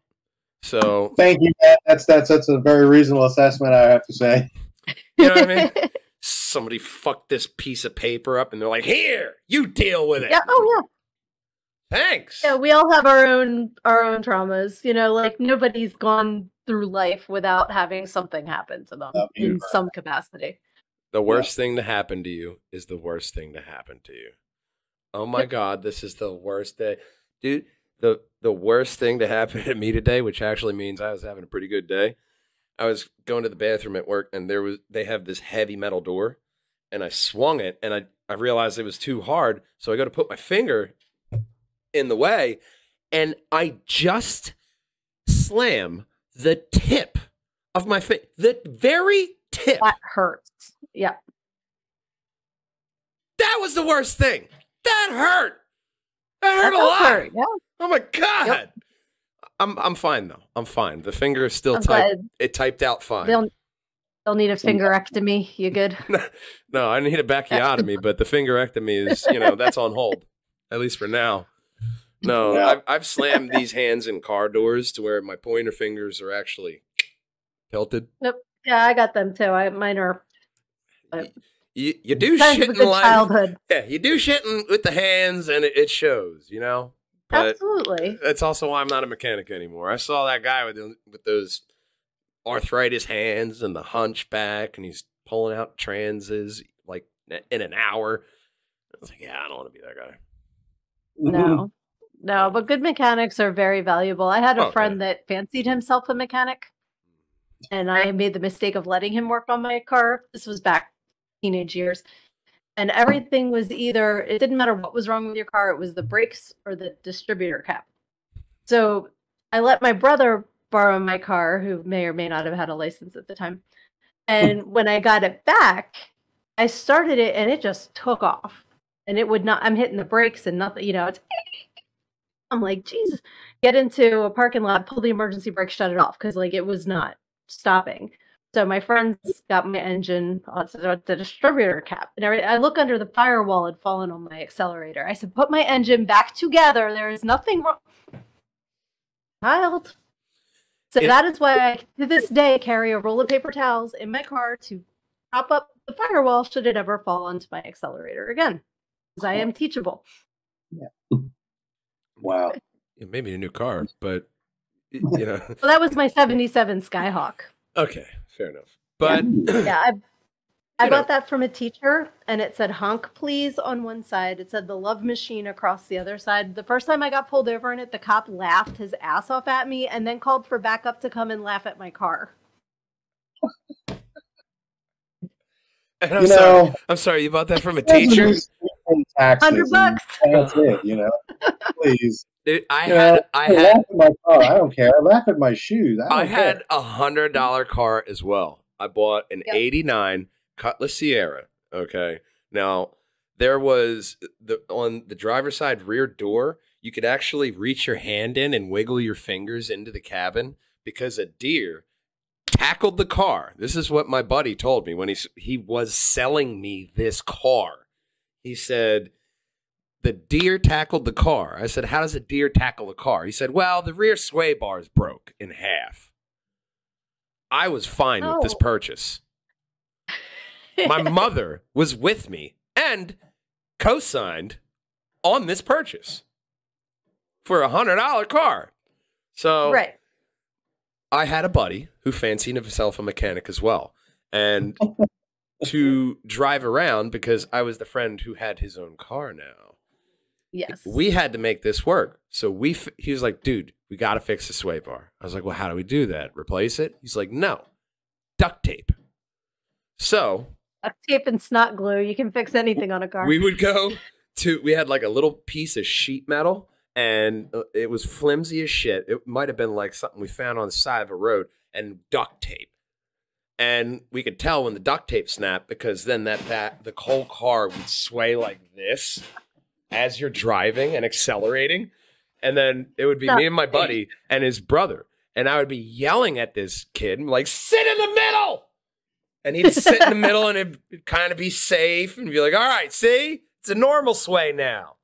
So, Thank you. Matt. That's that's that's a very reasonable assessment. I have to say. you know what I mean? Somebody fucked this piece of paper up and they're like, "Here, you deal with it." yeah, oh yeah. Thanks. Yeah, we all have our own our own traumas. You know, like nobody's gone through life without having something happen to them Oh, in yeah. some capacity. The worst thing to happen to you is the worst thing to happen to you. Oh my god, this is the worst day. Dude, the the worst thing to happen *laughs* to me today, which actually means I was having a pretty good day. I was going to the bathroom at work and there was they have this heavy metal door and I swung it and I I realized it was too hard, so I go to put my finger in the way and I just slam the tip of my finger, the very tip That hurts. Yeah. That was the worst thing. That hurt. That hurt That a lot. hurt, Yeah. Oh my god. I'm I'm fine though. I'm fine. The finger is still typed. It typed out fine. they'll they'll need a mm. fingerectomy. You good? *laughs* no, I need a backiotomy, but the fingerectomy is, you know, that's on hold. At least for now. No. I've, I've slammed these hands in car doors to where my pointer fingers are actually tilted. Yeah, I got them too. I mine are You you do shit in life. childhood. Yeah, you do shit in, with the hands, and it, it shows. You know. But Absolutely. That's also why I'm not a mechanic anymore. I saw that guy with the, with those arthritis hands and the hunchback, and he's pulling out transes like in an hour. I was like, yeah, I don't want to be that guy. No. No, but good mechanics are very valuable. I had a Okay. friend that fancied himself a mechanic, and I made the mistake of letting him work on my car. This was back teenage years. And everything was either, it didn't matter what was wrong with your car, it was the brakes or the distributor cap. So I let my brother borrow my car, who may or may not have had a license at the time. And hmm. when I got it back, I started it and it just took off. And it would not, I'm hitting the brakes and nothing, you know, it's, *laughs* I'm like, Jesus, get into a parking lot, pull the emergency brake, shut it off. Cause like it was not stopping. So my friends got my engine uh, on the the distributor cap, and I look under the firewall had fallen on my accelerator. I said, "Put my engine back together. There is nothing wrong." Child. So It- that is why I, to this day, carry a roll of paper towels in my car to prop up the firewall should it ever fall onto my accelerator again, because I am teachable. Yeah. Wow. Yeah, maybe a new car, but *laughs* you know, Well, that was my '77 Skyhawk. okay, fair enough. But *clears throat* Yeah, I, I You know. got that from a teacher, and it said "honk please" on one side. It said "the love machine" across the other side. The first time I got pulled over in it, the cop laughed his ass off at me, and then called for backup to come and laugh at my car. *laughs* and I'm You sorry, know, I'm sorry, you bought that from a teacher, Hundred and bucks. That's it. You know. *laughs* Please. dude. I You had, know, I had, laugh at my car. I don't care. I laugh at my shoes. I, don't I had a hundred dollar car as well. I bought an Yep. '89 Cutlass Ciera. Okay, now there was the on the driver's side rear door. You could actually reach your hand in and wiggle your fingers into the cabin because a deer tackled the car. This is what my buddy told me when he he was selling me this car. He said the deer tackled the car. I said, "How does a deer tackle a car?" He said, "Well, the rear sway bars broke in half." I was fine with this Oh. purchase. My mother was with me and co-signed on this purchase for a hundred dollar car. So right. I had a buddy who fancied himself a mechanic as well, and *laughs* to drive around because I was the friend who had his own car now. Yes. We had to make this work. So we, f- he was like, dude, we got to fix the sway bar. I was like, well, how do we do that? Replace it? He's like, no, duct tape. So duct tape and snot glue. You can fix anything on a car. we would go to we had like a little piece of sheet metal and uh, it was flimsy as shit. It might have been like something we found on the side of a road and duct tape. And we could tell when the duct tape snapped because then that that the whole car would sway like this as you're driving and accelerating. And then it would be me and my buddy and his brother. And i would be yelling at this kid like sit in the middle! And he'd sit in the middle and it'd kind of be safe and be like all right see? It's a normal sway now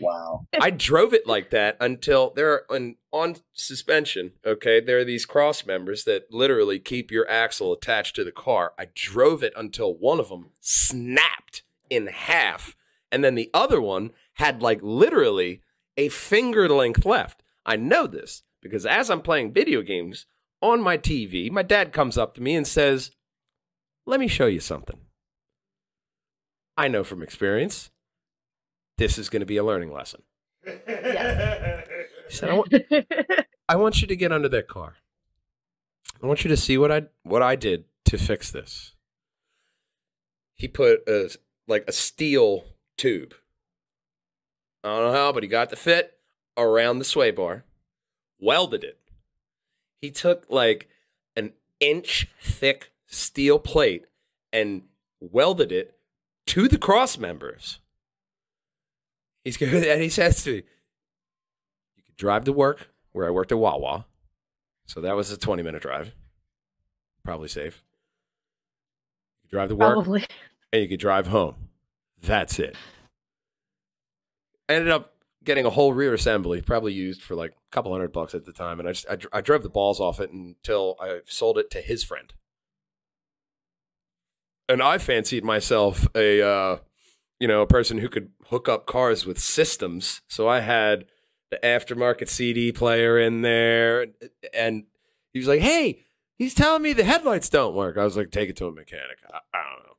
Wow. *laughs* I drove it like that until there are on, on suspension. Okay, there are these cross members that literally keep your axle attached to the car. I drove it until one of them snapped in half, and then the other one had like literally a finger length left. I know this because as I'm playing video games on my TV, my dad comes up to me and says, "Let me show you something." I know from experience this is going to be a learning lesson. Yes. He said, I want, I want you to get under that car. I want you to see what I what I did to fix this. He put a like a steel tube. I don't know how, but he got the fit around the sway bar, welded it. He took like an inch thick steel plate and welded it to the cross members. He's *laughs* good, and he says to me, "You could drive to work where I worked at Wawa, so that was a twenty-minute drive, probably safe. You could drive to work, Probably. and you could drive home. That's it." I ended up getting a whole rear assembly, probably used for like a couple hundred bucks at the time, and I just I, I drove the balls off it until I sold it to his friend. And I fancied myself a uh, you know, a person who could hook up cars with systems. So I had the aftermarket CD player in there, and he was like, "Hey, he's telling me the headlights don't work." I was like, "Take it to a mechanic." I, I don't know.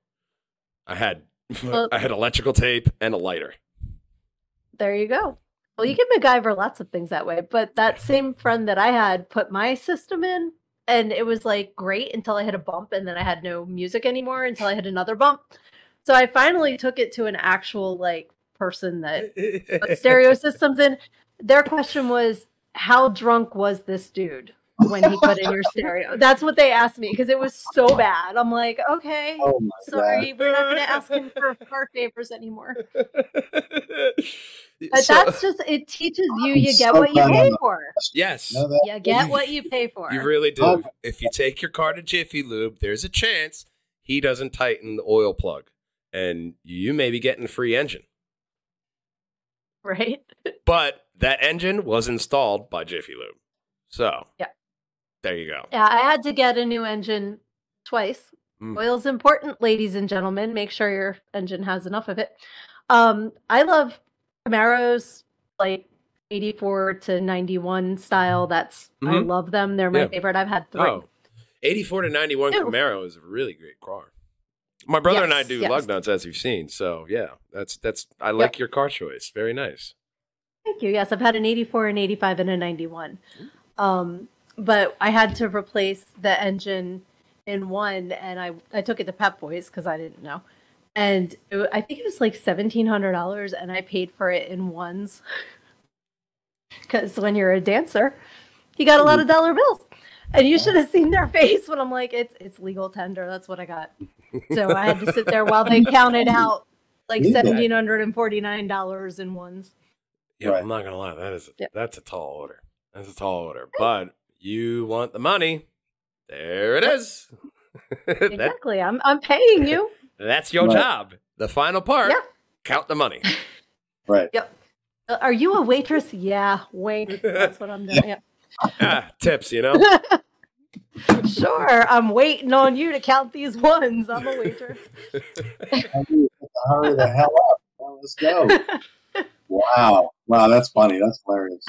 I had Well- *laughs* I had electrical tape and a lighter. There you go. Well, you can MacGyver lots of things that way, but that *laughs* same friend that I had put my system in, and it was like great until I hit a bump, and then I had no music anymore until I hit another bump. So I finally took it to an actual like person that *laughs* put stereo systems in. Their question was, "How drunk was this dude when he put in your stereo?" *laughs* That's what they asked me because it was so bad. I'm like, okay, Oh my sorry, we're not going to ask him for car favors anymore. *laughs* But So- that's just it teaches you I'm you get so what you pay for. yes. God. Know that? You get what you pay for. You really do. Um, if you take your car to Jiffy Lube, there's a chance he doesn't tighten the oil plug, and you may be getting a free engine. right? *laughs* But that engine was installed by Jiffy Lube, so Yeah. there you go. Yeah, I had to get a new engine twice. Mm. Oil's important, ladies and gentlemen. Make sure your engine has enough of it. Um, I love Camaros, like 84 to 91 style. That's I Mhm. love them. They're my Yeah. favorite. I've had three. Oh, 84 to 91 Ew. Camaro is a really great car. My brother and I do yes. lug nuts, as you've seen. So yeah, that's that's I like your car choice. Very nice. Thank you. Yes, I've had an 84, an 85, and a 91. Um, but I had to replace the engine in one, and I, I took it to Pep Boys because I didn't know. And it, I think it was like $1,700, and I paid for it in ones. *laughs* Because when you're a dancer, you got a lot of dollar bills. And you should have seen their face when I'm like, it's it's legal tender. That's what I got. So I had to sit there while they *laughs* counted out like seventeen hundred and forty nine dollars in ones. Yeah, Right. I'm not gonna lie. That is Yeah. that's a tall order. That's a tall order. But you want the money? There it is. *laughs* that, Exactly. I'm I'm paying you. *laughs* that's your Right. job. The final part. Yeah. Count the money. Right. Uh, Are you a waitress? Yeah, wait. That's what I'm doing. Yeah. Ah, tips, you know. *laughs* Sure. I'm waiting on you to count these ones. I'm a waitress. *laughs* Hurry the hell up. Well, let's go. Wow. Wow, that's funny. That's hilarious.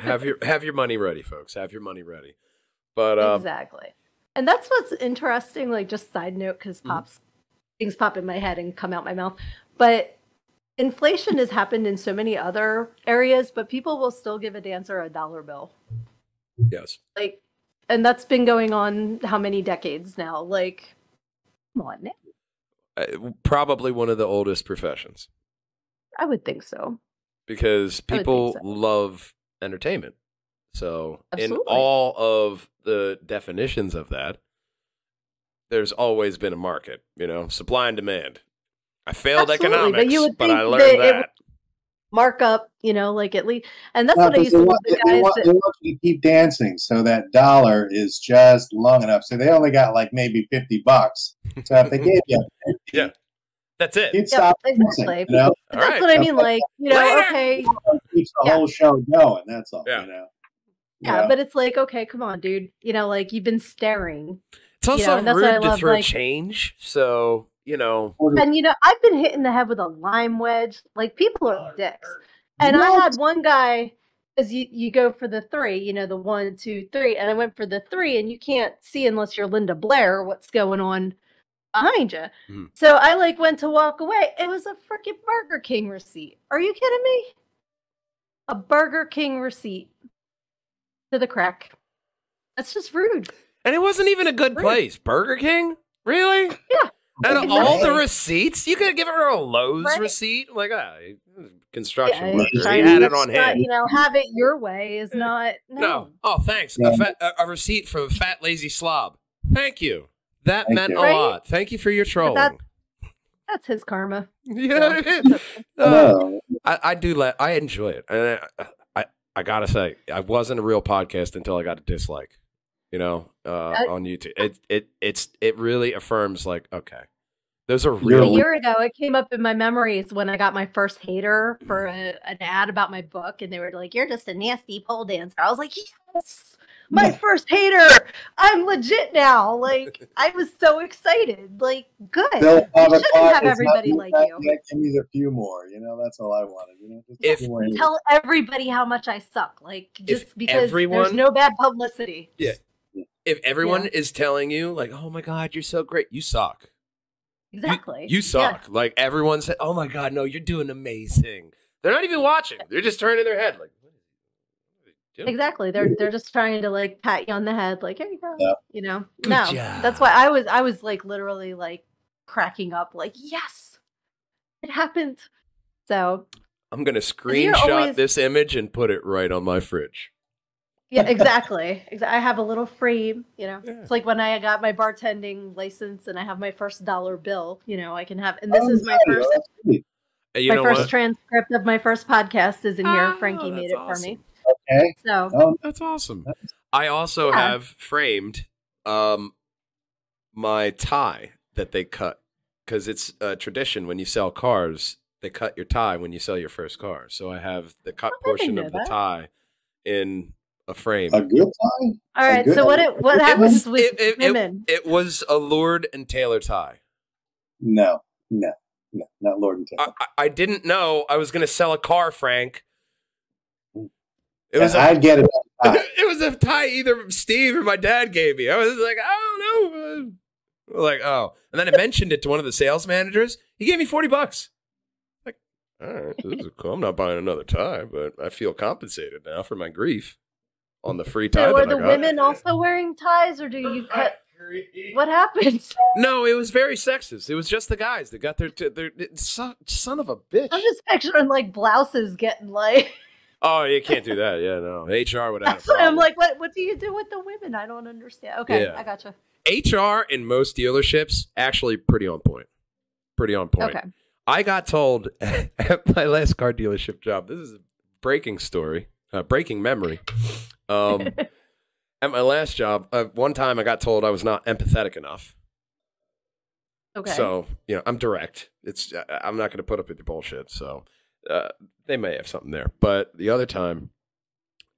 have your have your money ready, folks. Have your money ready. But um, exactly. And that's what's interesting. Like, just side note, because Mm-hmm. pops things pop in my head and come out my mouth. But inflation has happened in so many other areas, but people will still give a dancer a dollar bill. yes. like and that's been going on how many decades now like Come on, now. Uh, probably one of the oldest professions I would think so. because I would think people so. love entertainment. So, in all of the definitions of that, there's always been a market, you know, supply and demand. I failed Absolutely, but economics, you would but I learned it that. would- Mark up, you know, like at least, and that's No, what I but used to want, the they, guys. want, that- they want you to keep dancing so that dollar is just long enough. So they only got like maybe 50 bucks. So if they *laughs* gave you 50, Yeah. That's it. you'd Yep, stop dancing. You know? That's Alright. what I mean. Like, you know, okay, keeps the Yeah. whole show going. That's all. Yeah. You know? yeah, You but it's like, okay, come on, dude. You know, like you've been staring, It's also know, and that's what I rude to love, throw like- change. So, you know, know? and you know, I've been hit in the head with a lime wedge. Like people are dicks. And I had one guy, because you, you go for the three, you know, the one, two, three, and I went for the three, and you can't see unless you're Linda Blair what's going on behind you. Mhm. So I like went to walk away. It was a freaking Burger King receipt. Are you kidding me? A Burger King receipt to the crack. That's just rude. and it wasn't even a good Rude. place. Burger King? Really? Yeah, Out of all the receipts, you could give her a Lowe's Right. receipt. Like, ah, construction Yeah, worker. trying He had it It's on not, hand. You know, have it your way is not no. No. Oh, thanks. Yeah. A, fat, a, a receipt from a fat lazy slob. Thank you. That Thank meant you. a Right? lot. Thank you for your trolling. that- That's his karma. you know what I mean? I Uh. I, I do let I enjoy it, and I, I I gotta say I wasn't a real podcast until I got a dislike, you know, uh, I- on YouTube. It it it's it really affirms like okay, those are a You're year ago it came up in my memories when i got my first hater for a, an ad about my book and they were like you're just a nasty pole dancer i was like yes my first hater i'm legit now like i was so excited like good They'll you shouldn't have everybody not like that you yet, Give me a few more. You know, that's all I wanted. You know, just If- tell everybody how much i suck like just because there's no bad publicity Yeah. If everyone Yeah. is telling you like, oh my god, you're so great, you suck. Exactly You, Yeah. suck. Like everyone said, oh my god, no, you're doing amazing. They're not even watching. They're just turning their head like. what is he doing? Exactly. They're they're just trying to like pat you on the head, like here you go. Yeah. You know. Good no, job. that's why I was I was like literally like cracking up, like yes, it happened. So I'm gonna screenshot always- this image and put it right on my fridge. Yeah, *laughs* exactly. I have a little frame. You know, Yeah. it's like when I got my bartending license and I have my first dollar bill. You know, I can have, and this Oh, is my yeah, first that's sweet. And you my know first what? transcript of my first podcast is in here. Oh, Frankie made that's it for me. Okay. So Oh, That's awesome. I also Yeah. have framed um my tie that they cut because it's a tradition when you sell cars. They cut your tie when you sell your first car. So I have the cut Oh, portion know of the that. tie in a frame. a good time. all right. So what it what It happens was- with it- it- it- women? It was a Lord and Taylor tie. No, no, no, not Lord and Taylor. I, I, I didn't know I was going to sell a car, Frank. It was a I'd get it. *laughs* It was a tie either Steve or my dad gave me. I was like, I don't know. Like, oh. And then I mentioned it to one of the sales managers. He gave me 40 bucks. Like, all right, this is cool. I'm not buying another tie, but I feel compensated now for my grief on the free *laughs* tie. So are that I the got. women also wearing ties, or do you cut? What happens? *laughs* No, it was very sexist. It was just the guys that got their, their, son, son of a bitch. I'm just picturing like blouses getting like. *laughs* Oh, you can't do that. Yeah, no. HR would have. That's what I'm like. What What do you do with the women? I don't understand. Okay, Yeah. I gotcha. HR in most dealerships actually pretty on point. Pretty on point. Okay. I got told at my last car dealership job. This is a breaking story, uh, breaking memory. Um, *laughs* at my last job, uh, one time I got told I was not empathetic enough. Okay. So you know, I'm direct. It's I- I'm not going to put up with your bullshit. So uh, they may have something there. But the other time,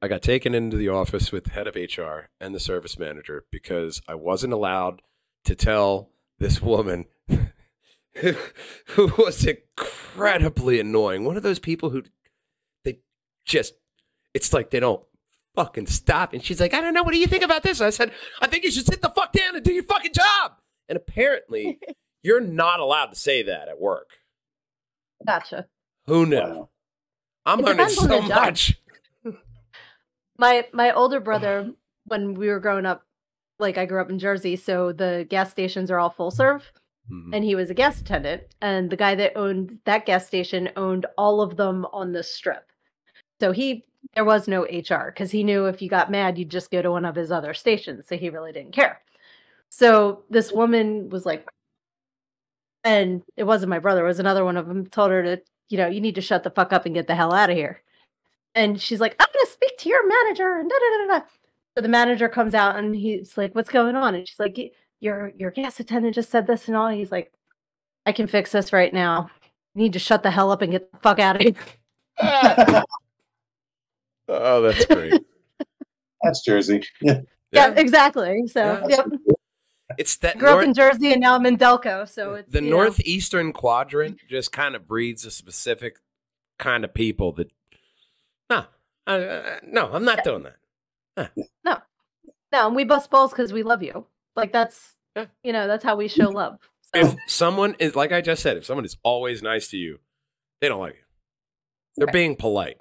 I got taken into the office with the head of HR and the service manager because I wasn't allowed to tell this woman *laughs* who was incredibly annoying. One of those people who they just it's like they don't fucking stop. And she's like, I don't know. What do you think about this? And I said, I think you should sit the fuck down and do your fucking job. And apparently, *laughs* you're not allowed to say that at work. gotcha. Who knew? Wow. I'm It learning so much. *laughs* My my older brother, when we were growing up, like I grew up in Jersey, so the gas stations are all full serve. Mhm. and he was a gas attendant and the guy that owned that gas station owned all of them on the strip so he there was no hr because he knew if you got mad you'd just go to one of his other stations so he really didn't care. So this woman was like and it wasn't my brother it was another one of them told her to you know you need to shut the fuck up and get the hell out of here. And she's like i'm gonna speak to your manager and da da da da so the manager comes out and he's like what's going on? And she's like your your gas attendant just said this and all. He's like i can fix this right now. You need to shut the hell up and get the fuck out of here *laughs* Oh, that's great. *laughs* That's Jersey. *laughs* Yeah. yeah, exactly so Yeah. yep. It's that grew up in jersey and now i'm in delco so it's the you know, northeastern quadrant just kind of breeds a specific kind of people that. No, no, I'm not doing that. no No, and we bust balls because we love you like that's Yeah. you know that's how we show love so If someone is like I just said, if someone is always nice to you, they don't like you. They're Right. being polite.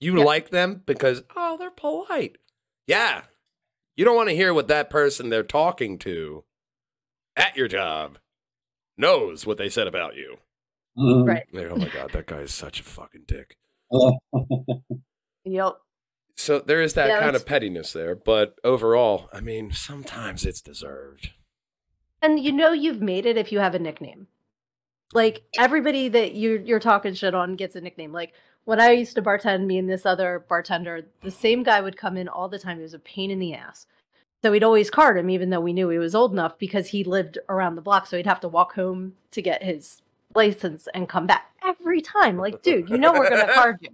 You Yep. like them because oh, they're polite. Yeah, you don't want to hear what that person they're talking to at your job knows what they said about you. Mhm. Right. Like, oh my god, that guy is such a fucking dick. yep So there is that Yeah, kind of pettiness there, but overall, I mean, sometimes it's deserved. And you know you've made it if you have a nickname. Like everybody that you you're talking shit on gets a nickname. Like when I used to bartend, me and this other bartender, the same guy would come in all the time. He was a pain in the ass. So we'd always card him, even though we knew he was old enough because he lived around the block. So he'd have to walk home to get his license and come back every time. Like, dude, you know we're gonna *laughs* card you.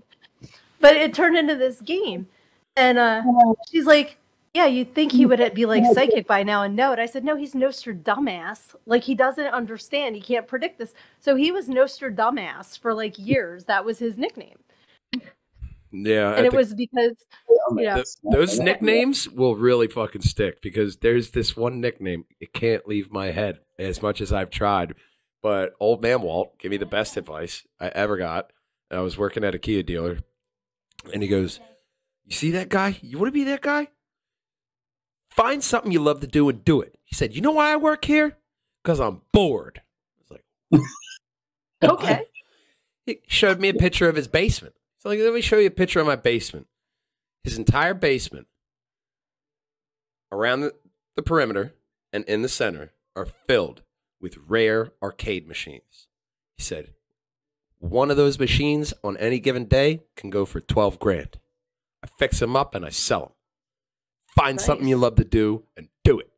But it turned into this game. And uh she's like, yeah, you'd think he would be like psychic by now and know it. I said, no, he's Nostradamus. Like he doesn't understand. He can't predict this. So he was Nostradamus for like years. That was his nickname, Yeah, I and it think was because you know, th- those nicknames will really fucking stick because there's this one nickname it can't leave my head as much as I've tried. But old man Walt gave me the best advice I ever got. I was working at a Kia dealer, and he goes, "You see that guy? You want to be that guy? Find something you love to do and do it." He said, "You know why I work here? Because I'm bored." I was like, *laughs* okay, He showed me a picture of his basement. So like, let me show you a picture of my basement. His entire basement, around the, the perimeter and in the center, are filled with rare arcade machines. He said, one of those machines on any given day can go for 12 grand. I fix them up and I sell them. Find something you love to do and do it.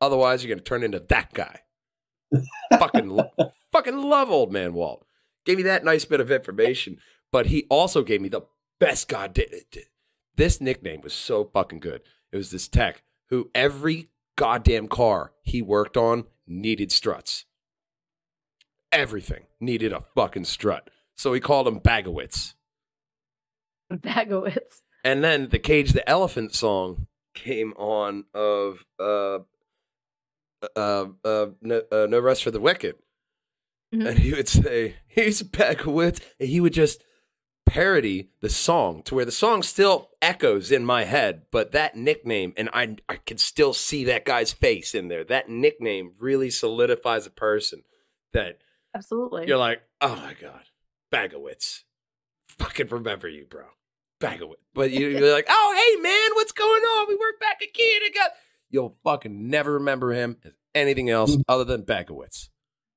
Otherwise, you're going to turn into that guy. *laughs* fucking, lo- fucking love old man Walt. Gave me that nice bit of information, but he also gave me the best goddamn. This nickname was so fucking good. It was this tech who every goddamn car he worked on needed struts. Everything needed a fucking strut. So he called him Bagowitz. Bagowitz. And then the Cage the Elephant song came on of uh uh uh no, uh, no rest for the wicked. Mhm. And he would say, He's Bagowitz and he would just parody the song to where the song still echoes in my head, but that nickname and I I can still see that guy's face in there. That nickname really solidifies a person that Absolutely. you're like, oh my god, Bagowitz. Fucking remember you, bro. Bagowitz. But you, you're like, oh hey man, what's going on? We work back at Kia together. You'll fucking never remember him as anything else other than Bagowitz.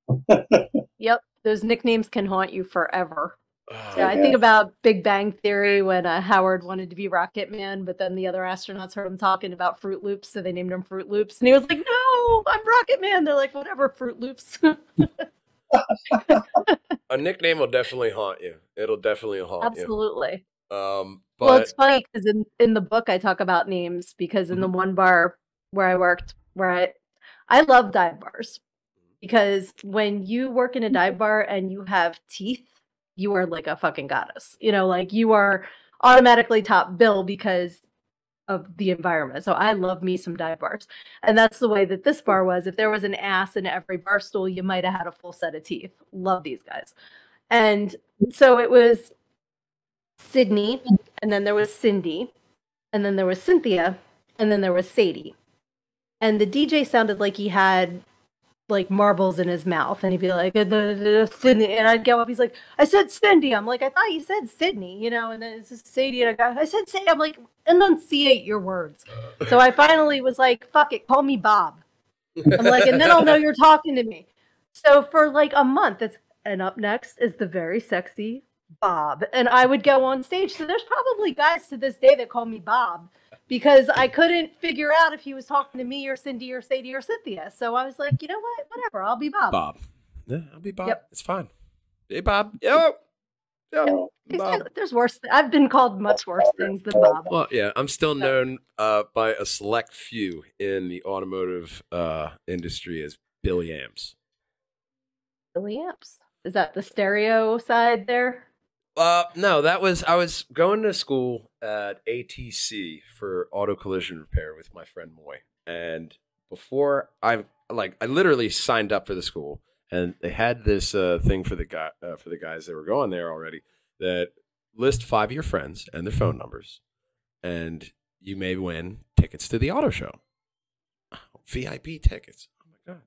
*laughs* Yep. Those nicknames can haunt you forever. Oh, Yeah, I Yeah. think about Big Bang Theory when uh, Howard wanted to be Rocket Man, but then the other astronauts heard him talking about Froot Loops, so they named him Froot Loops. And he was like, No, I'm Rocket Man. They're like, Whatever, Froot Loops. *laughs* a nickname will definitely haunt you. It'll definitely haunt you. Absolutely. you. Um, Well, it's funny because in, in the book I talk about names because in the one bar where I worked, where I I love dive bars because when you work in a *laughs* dive bar and you have teeth, you are like a fucking goddess. You know, like you are automatically top bill because of the environment. So I love me some dive bars. And that's the way that this bar was. If there was an ass in every bar stool, you might have had a full set of teeth. Love these guys. And so it was Sydnee, and then there was Cindy, and then there was Cynthia, and then there was Sadie. And the DJ sounded like he had like marbles in his mouth, and he'd be like, "Uh, the- the- Sydnee," and I'd go up. He's like, "I said Cindy." I'm like, "I thought you said Sydnee," you know, and then it's just Sadie, and I go, "I said Sadie." I'm like, enunciate your words. So I finally was like, "Fuck it, call me Bob." I'm like, and then I'll know you're talking to me. So for like a month, it's and up next is the very sexy Bob, and I would go on stage. So there's probably guys to this day that call me Bob because I couldn't figure out if he was talking to me or Cindy or Sadie or Cynthia. So I was like, you know what, whatever, I'll be Bob. Bob. Yeah, I'll be Bob. Yep. It's fine. Hey, Bob. Yo. Yo. There's- Bob. There's worse. I've been called much worse things than Bob. Well, yeah, I'm still known uh, by a select few in the automotive uh, industry as Billy Amps. Billy Amps. Is that the stereo side there? Uh, no, that was I was going to school at ATC for auto collision repair with my friend Moy, and before I like I literally signed up for the school, and they had this uh, thing for the guy uh, for the guys that were going there already that list five of your friends and their phone numbers, and you may win tickets to the auto show, VIP tickets. Oh my god!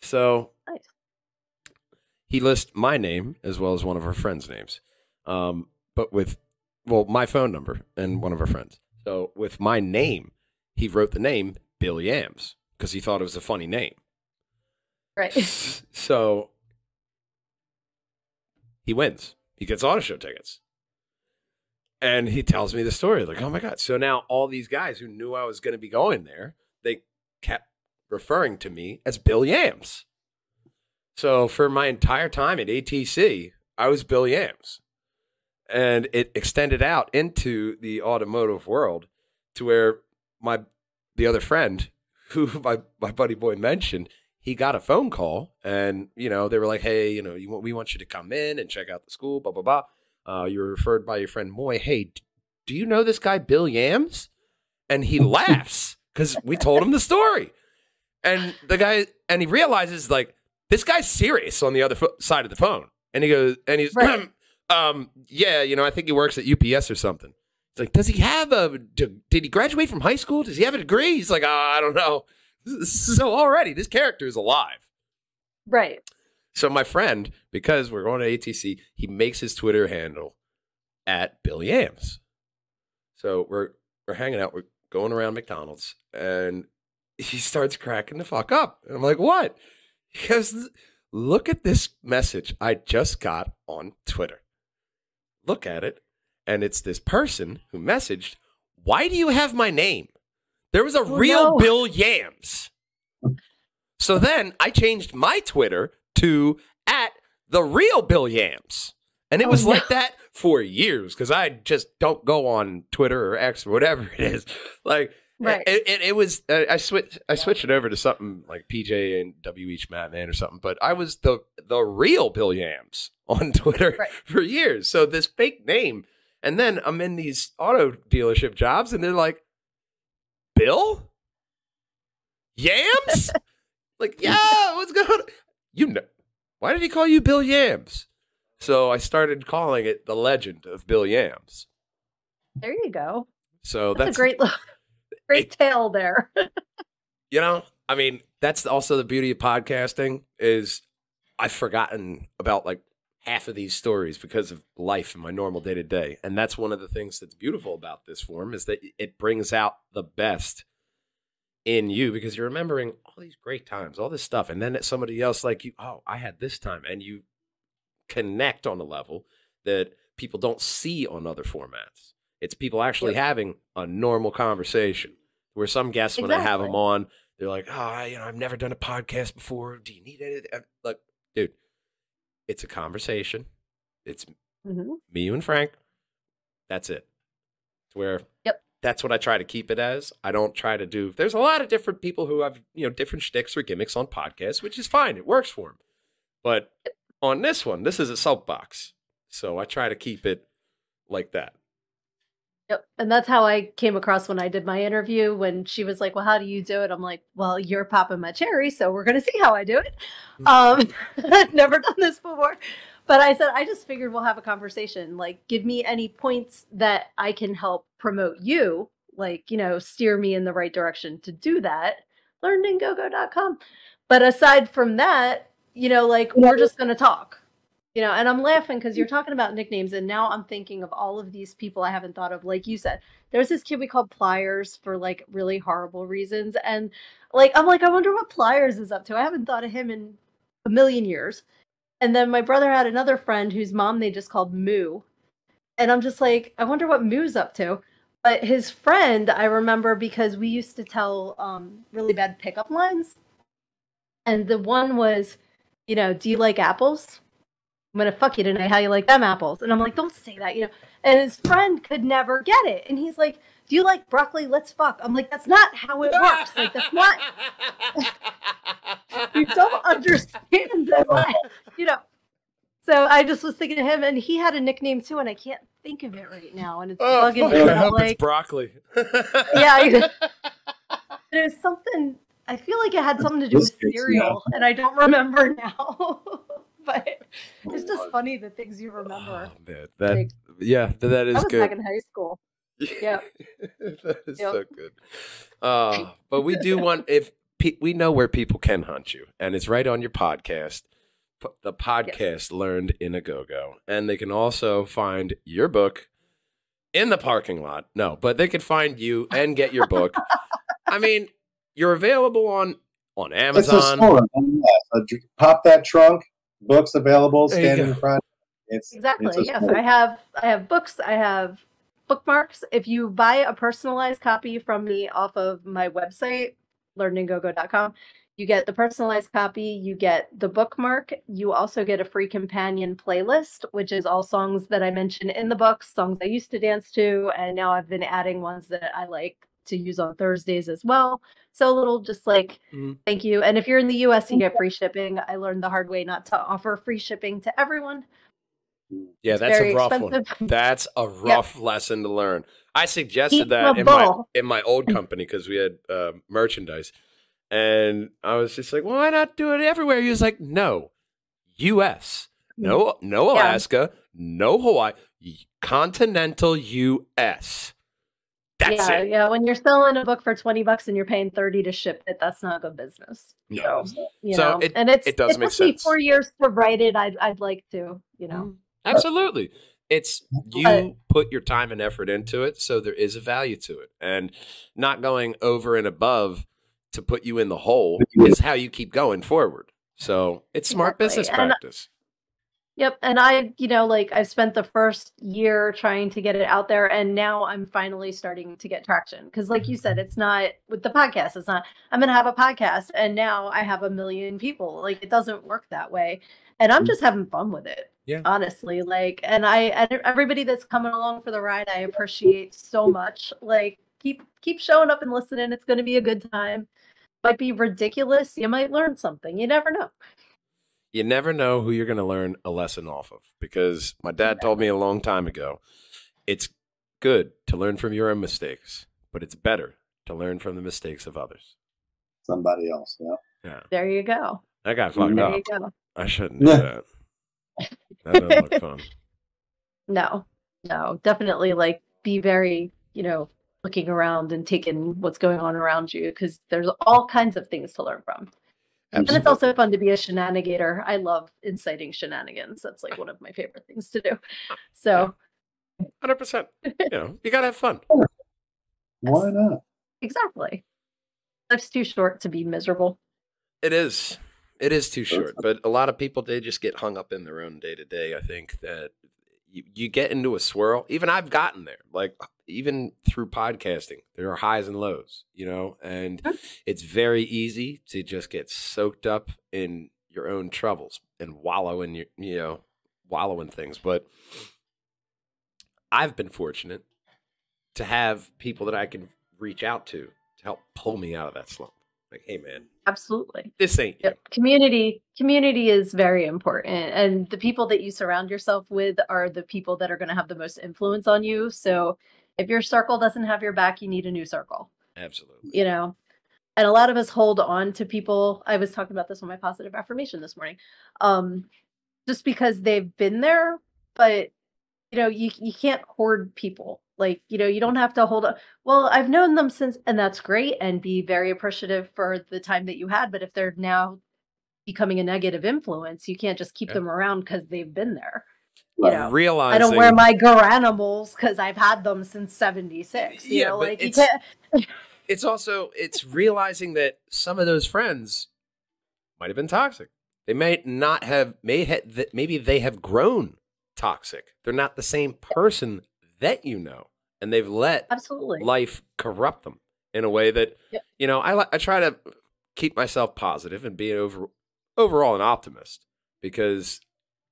So Nice. he lists my name as well as one of our friends' names um, but with well my phone number and one of our friends. So with my name, he wrote the name Bill Yams because he thought it was a funny name. Right. *laughs* so he wins. He gets auto show tickets. And he tells me the story like, oh my God. So now all these guys who knew I was going to be going there, they kept referring to me as Bill Yams. So for my entire time at ATC, I was Bill Yams. And it extended out into the automotive world to where my the other friend *laughs* who my, my buddy boy mentioned, he got a phone call and, you know, they were like, hey, you know, you want, we want you to come in and check out the school, blah, blah, blah. Uh, you were referred by your friend Moy. Hey, do you know this guy, Bill Yams? And he laughs because we told him the story. And the guy, and he realizes, like, this guy's serious on the other side of the phone. And he goes, and he's, Right. *clears throat* um, yeah, you know, I think he works at UPS or something. It's like, does he have a? Did he graduate from high school? Does he have a degree? He's like, "Ah, I don't know. *laughs* So already, this character is alive. Right. So my friend, because we're going to ATC, he makes his Twitter handle at Bill Yams. So we're we're hanging out, we're going around McDonald's, and he *laughs* starts cracking the fuck up. And I'm like, what? He goes, look at this message I just got on Twitter. Look at it, and it's this person who messaged, Why do you have my name? There was a Oh, real no. Bill Yams. So then I changed my Twitter to at the real Bill Yams. And it Oh, was no. like that for years because I just don't go on Twitter or X or whatever it is. Like, Right. it, it, it was, uh, I switched, I switched it over to something like PJ and W Each Madman or something, but I was the, the real Bill Yams *laughs* on Twitter Right. for years. So this fake name. And then I'm in these auto dealership jobs and they're like, Bill? Yams? *laughs* like, yeah, what's going on? You know, why did he call you Bill Yams? So I started calling it the legend of Bill Yams. There you go. So That's, that's, a great, great tale there. *laughs* you know, I mean, that's also the beauty of podcasting is I've forgotten about like half of these stories because of life in my normal day to day. And that's one of the things that's beautiful about this form is that it brings out the best in you because you're remembering all these great times, all this stuff. And then it's somebody else like you, oh, I had this time. And you connect on a level that people don't see on other formats. It's people actually having a normal conversation. Where some guests, when I have them on, they're like, "Oh, I, you know, I've never done a podcast before. Do you need anything?" I'm Like, dude, it's a conversation. It's Mhm. me, you, and Frank. That's it. It's where Yep. that's what I try to keep it as. I don't try to do. There's a lot of different people who have you know different shticks or gimmicks on podcasts, which is fine. It works for them. But on this one, this is a soapbox, so I try to keep it like that. Yep. And that's how I came across when I did my interview. When she was like, Well, how do you do it? I'm like, Well, you're popping my cherry, so we're gonna see how I do it. Um *laughs* I've never done this before. But I said, I just figured we'll have a conversation. Like, give me any points that I can help promote you, like, you know, steer me in the right direction to do that. learninggogo.com. But aside from that, you know, like we're just going to talk. You know, and I'm laughing because you're talking about nicknames, and now I'm thinking of all of these people I haven't thought of. Like you said, there's this kid we called Pliers for like really horrible reasons, and like I'm like, I wonder what Pliers is up to. I haven't thought of him in a million years. And then my brother had another friend whose mom they just called Moo, and I'm just like, I wonder what Moo's up to. But his friend, I remember because we used to tell um, really bad pickup lines, and the one was, you know, do you like apples? I'm gonna fuck you tonight. How you like them apples? And I'm like, don't say that, you know. And his friend could never get it, and he's like, do you like broccoli? Let's fuck. I'm like, that's not how it works. Like that's not. *laughs* you don't understand the you know. So I just was thinking of him, and he had a nickname too, and I can't think of it right now, and it's Oh, bugging fuck, me. I hope like, it's broccoli. *laughs* Yeah, *laughs* there's something. I feel like it had something to do with cereal, and I don't remember now. But *laughs* it's just funny the things you remember. Oh, man, that Like- yeah, that I was good. back in high school. *laughs* Yeah. that is Yep. so good. Uh, but we do want if pe- we know where people can hunt you, and it's right on your podcast, p- the podcast learned in a go go, and they can also find your book in the parking lot. No, but they can find you and get your book. I *laughs* mean, you're available on on It's a Amazon. store. nonetheless. Uh, dr- Pop that trunk. Books available. There Standing in front. It's Exactly. It's yes, store. I have. I have books. I have bookmarks. If you buy a personalized copy from me off of my website, learninggogo.com, you get the personalized copy. You get the bookmark. You also get a free companion playlist, which is all songs that I mention in the book, songs I used to dance to, and now I've been adding ones that I like to use on Thursdays as well. So a little just like Mhm. thank you. And if you're in the US, you get free shipping. I learned the hard way not to offer free shipping to everyone. Yeah, It's that's a rough one. *laughs* That's a rough lesson to learn. I suggested Keep that the in my in my old *laughs* company because we had uh, merchandise, and I was just like, "Well, why not do it everywhere?" He was like, "No, U.S. No, no Yeah. Alaska, no Hawaii, continental U.S. That's yeah, it." yeah. When you're selling a book for twenty bucks and you're paying thirty to ship it, that's not good business. No. So, you So know, it- and it's it does it make took me sense. four years to write it. I'd I'd like to, you know. Mm. Absolutely. It's you But- put your time and effort into it, so there is a value to it. And not going over and above to put you in the hole is how you keep going forward. So it's smart Exactly. business And- practice. Yep. And I, you know, like I've spent the first year trying to get it out there and now I'm finally starting to get traction. Cause like you said, it's not with the podcast, it's not I'm gonna have a podcast and now I have a million people. Like it doesn't work that way. And I'm mm. just having fun with it. Yeah. Honestly. Like and I and everybody that's coming along for the ride, I appreciate so much. Like keep keep showing up and listening. It's gonna be a good time. Might be ridiculous. You might learn something. You never know. You never know who you're going to learn a lesson off of because my dad told me a long time ago it's good to learn from your own mistakes, but it's better to learn from the mistakes of others. somebody else. Yeah. Yeah. There you go. I got fucked There up. you go. I shouldn't do that. That doesn't look *laughs* fun. No, no, definitely like be very, you know, looking around and taking what's going on around you because there's all kinds of things to learn from. And it's also fun to be a shenanigator. I love inciting shenanigans. That's like one of my favorite things to do. So, Hundred percent. You know, you gotta have fun. *laughs* Why not? exactly. Life's too short to be miserable. It is. It is too short, but a lot of people they just get hung up in their own day to day. I think that you, get into a swirl. Even I've gotten there. Like even through podcasting, there are highs and lows, you know, and it's very easy to just get soaked up in your own troubles and wallow in your, you know, wallow in things. But I've been fortunate to have people that I can reach out to to help pull me out of that slump. Like, hey man, Absolutely. this ain't. Yep. Community community is very important and the people that you surround yourself with are the people that are going to have the most influence on you. So if your circle doesn't have your back, you need a new circle. Absolutely. you know and a lot of us hold on to people i was talking about this on my positive affirmation this morning um just because they've been there but you know, you you can't hoard people. Like, you know, you don't have to hold up. Well, I've known them since, and that's great, and be very appreciative for the time that you had. But if they're now becoming a negative influence, you can't just keep Yeah. them around because they've been there. You know, Realizing I don't wear my Garanimals because I've had them since '76. You Yeah, know, like you it's- can't. *laughs* it's also it's realizing that some of those friends might have been toxic. They may not have may ha- maybe they have grown toxic. They're not the same person that you know, and they've let Absolutely. life corrupt them in a way that Yep. you know. I I try to keep myself positive and be over overall an optimist because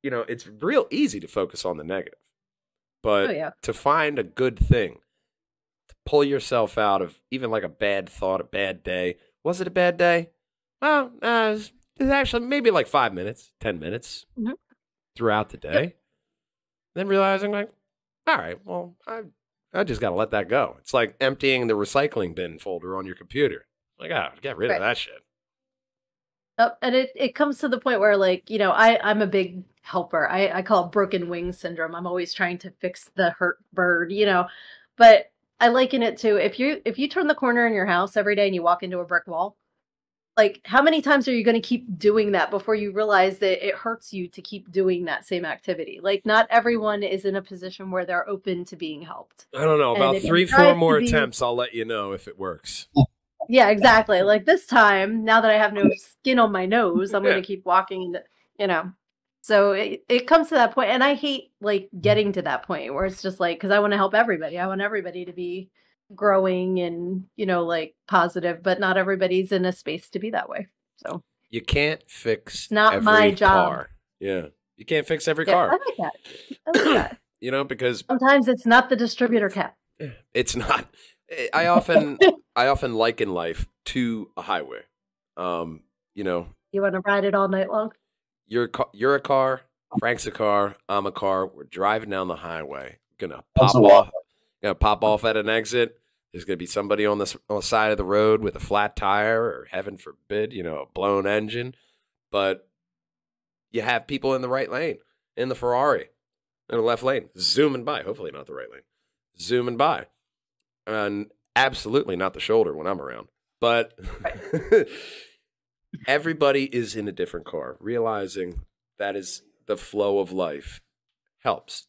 you know it's real easy to focus on the negative, but Oh yeah. to find a good thing, to pull yourself out of even like a bad thought, a bad day. Was it a bad day? Well, uh, it's, actually maybe like five minutes, ten minutes Mhm. throughout the day. Then realizing like, all right, well, I I just got to let that go. It's like emptying the recycling bin folder on your computer. Like, ah, get rid Right. of that shit. Yep, and it, it comes to the point where like you know I I'm a big helper. I I call it broken wing syndrome. I'm always trying to fix the hurt bird, you know. But I liken it to if you if you turn the corner in your house every day and you walk into a brick wall, like how many times are you going to keep doing that before you realize that it hurts you to keep doing that same activity? Like not everyone is in a position where they're open to being helped. I don't know And about three, four more be- attempts. I'll let you know if it works. Yeah, exactly. Like this time, now that I have no skin on my nose, I'm Yeah. going to keep walking, you know. So it, it comes to that point, and I hate like getting to that point where it's just like, because I want to help everybody. I want everybody to be growing and, you know, like positive, but not everybody's in a space to be that way. So, You can't fix Not every my job. car. Yeah, you can't fix every yeah, I car. like that. I like that. *clears throat* You know because Sometimes it's not the distributor cap. *clears throat* it's not. eh, I often *laughs* I often liken life to a highway. Um, you know, You want to ride it all night long? you're a ca- you're a car, Frank's a car, I'm a car. We're driving down the highway. Gonna pop Also, off. Gonna pop off at an exit. There's gonna be somebody on the on the side of the road with a flat tire, or heaven forbid, you know, a blown engine. But you have people in the right lane, in the Ferrari, in the left lane, zooming by. Hopefully not the right lane, zooming by, and absolutely not the shoulder when I'm around. But *laughs* everybody is in a different car. Realizing that is the flow of life helps.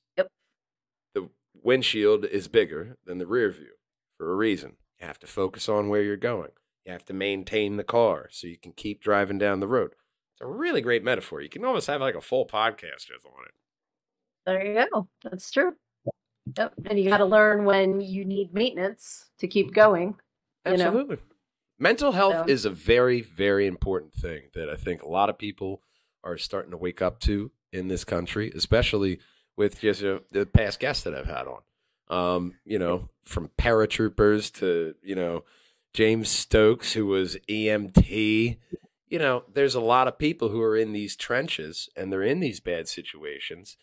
Windshield is bigger than the rear view for a reason. You have to focus on where you're going. You have to maintain the car so you can keep driving down the road. It's a really great metaphor. You can almost have like a full podcast just on it. There you go. That's true. Yep. And you got to learn when you need maintenance to keep going. You know? Absolutely. Mental health So- is a very, very important thing that I think a lot of people are starting to wake up to in this country, especially with just uh, the past guests that I've had on. Um, you know, from paratroopers to, you know, James Stokes, who was EMT. You know, there's a lot of people who are in these trenches and they're in these bad situations,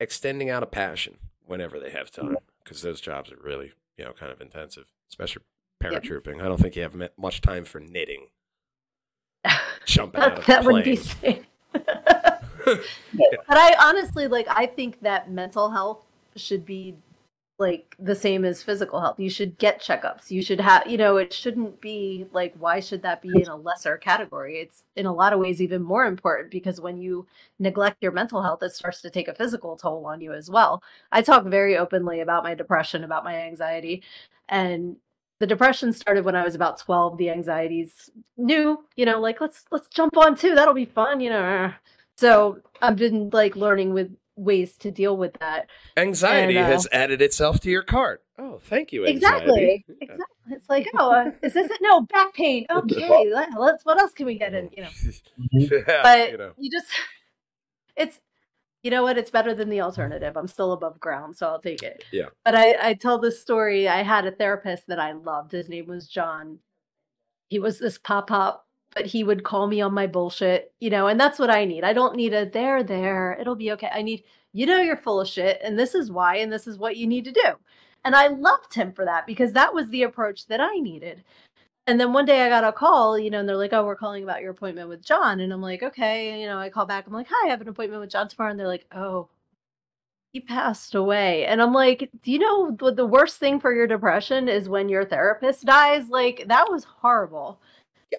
extending out a passion whenever they have time, because those jobs are really, you know, kind of intensive, especially paratrooping. I don't think you have much time for knitting, *laughs* jumping out that, of a that wouldn't be. *laughs* *laughs* but I honestly like I think that mental health should be like the same as physical health. You should get checkups. You should have, you know, it shouldn't be like why should that be in a lesser category? It's in a lot of ways even more important because when you neglect your mental health, it starts to take a physical toll on you as well. I talk very openly about my depression, about my anxiety, and the depression started when I was about 12. The anxieties new, you know, like let's let's jump on too. That'll be fun, you know. So I've been like learning with ways to deal with that. Anxiety And, uh, has added itself to your cart. Oh, thank you, anxiety. Exactly. Exactly. It's like, oh, uh, is this it? No, back pain. *laughs* Okay, let- let's. What else can we get in? You know, *laughs* Yeah, but you know. you just, it's, you know what? It's better than the alternative. I'm still above ground, so I'll take it. Yeah. But I, I tell this story. I had a therapist that I loved. His name was John. He was this pop up, but he would call me on my bullshit, you know, and that's what I need. I don't need a there, there. It'll be okay. I need, you know, you're full of shit, and this is why, and this is what you need to do. And I loved him for that because that was the approach that I needed. And then one day I got a call, you know, and they're like, "Oh, we're calling about your appointment with John." And I'm like, "Okay." You know, I call back. I'm like, "Hi, I have an appointment with John tomorrow." And they're like, "Oh, he passed away. And I'm like, do you know what the worst thing for your depression is when your therapist dies? Like that was horrible.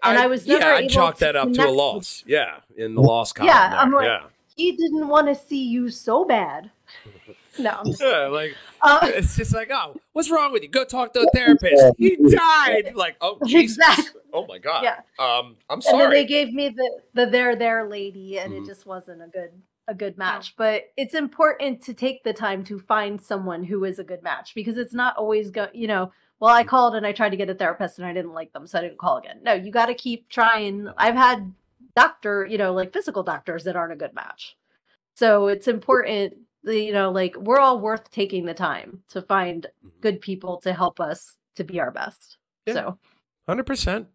And I was yeah, never I able chalk to that up to a connect with- loss. Yeah, in the loss column. Yeah, there. I'm like- yeah. He didn't want to see you so bad. *laughs* No, I'm just Yeah, like uh, it's just like, oh, what's wrong with you? Go talk to a *laughs* therapist. He died. Like, oh, *laughs* Jesus. Exactly. Oh my god. Yeah. Um, I'm sorry. and then they gave me the the there there lady and Mhm. it just wasn't a good a good match but it's important to take the time to find someone who is a good match because it's not always go you know well i called and i tried to get a therapist and i didn't like them so i didn't call again no you got to keep trying i've had doctor you know like physical doctors that aren't a good match so it's important that, you know like we're all worth taking the time to find Mhm. good people to help us to be our best Yeah. so Hundred percent.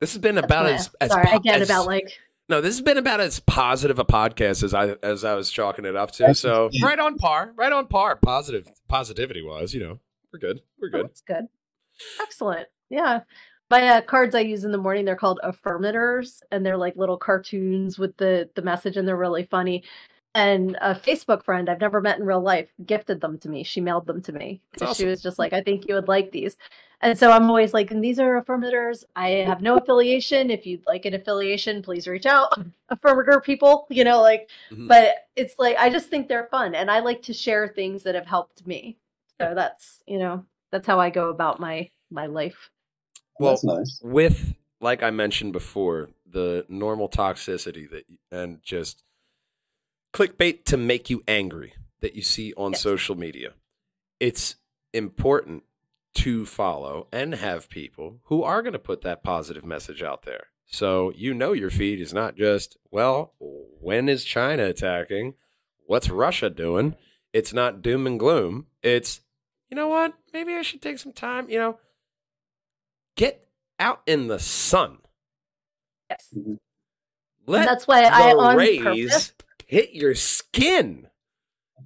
This has been that's about my- as, as sorry i po- get as- about like No, this has been about as positive a podcast as I as I was chalking it up to. So right on par, right on par. Positive positivity wise, you know, we're good. We're Oh, good. That's good. Excellent. Yeah. My uh, cards I use in the morning, they're called affirmators, and they're like little cartoons with the the message, and they're really funny. And a Facebook friend I've never met in real life gifted them to me. She mailed them to me. Awesome. She was just like, "I think you would like these," and so I'm always like, "And these are affirmators. I have no affiliation. If you'd like an affiliation, please reach out, *laughs* affirmator people. You know, like." Mhm. But it's like I just think they're fun, and I like to share things that have helped me. So that's you know that's how I go about my my life. Well, That's nice. with like I mentioned before, the normal toxicity that and just clickbait to make you angry that you see on Yes. social media. It's important to follow and have people who are going to put that positive message out there. So you know your feed is not just, well, when is China attacking? What's Russia doing? It's not doom and gloom. It's, you know what? Maybe I should take some time, you know, get out in the sun. Yes, Let and that's why I the on rays purpose. hit your skin.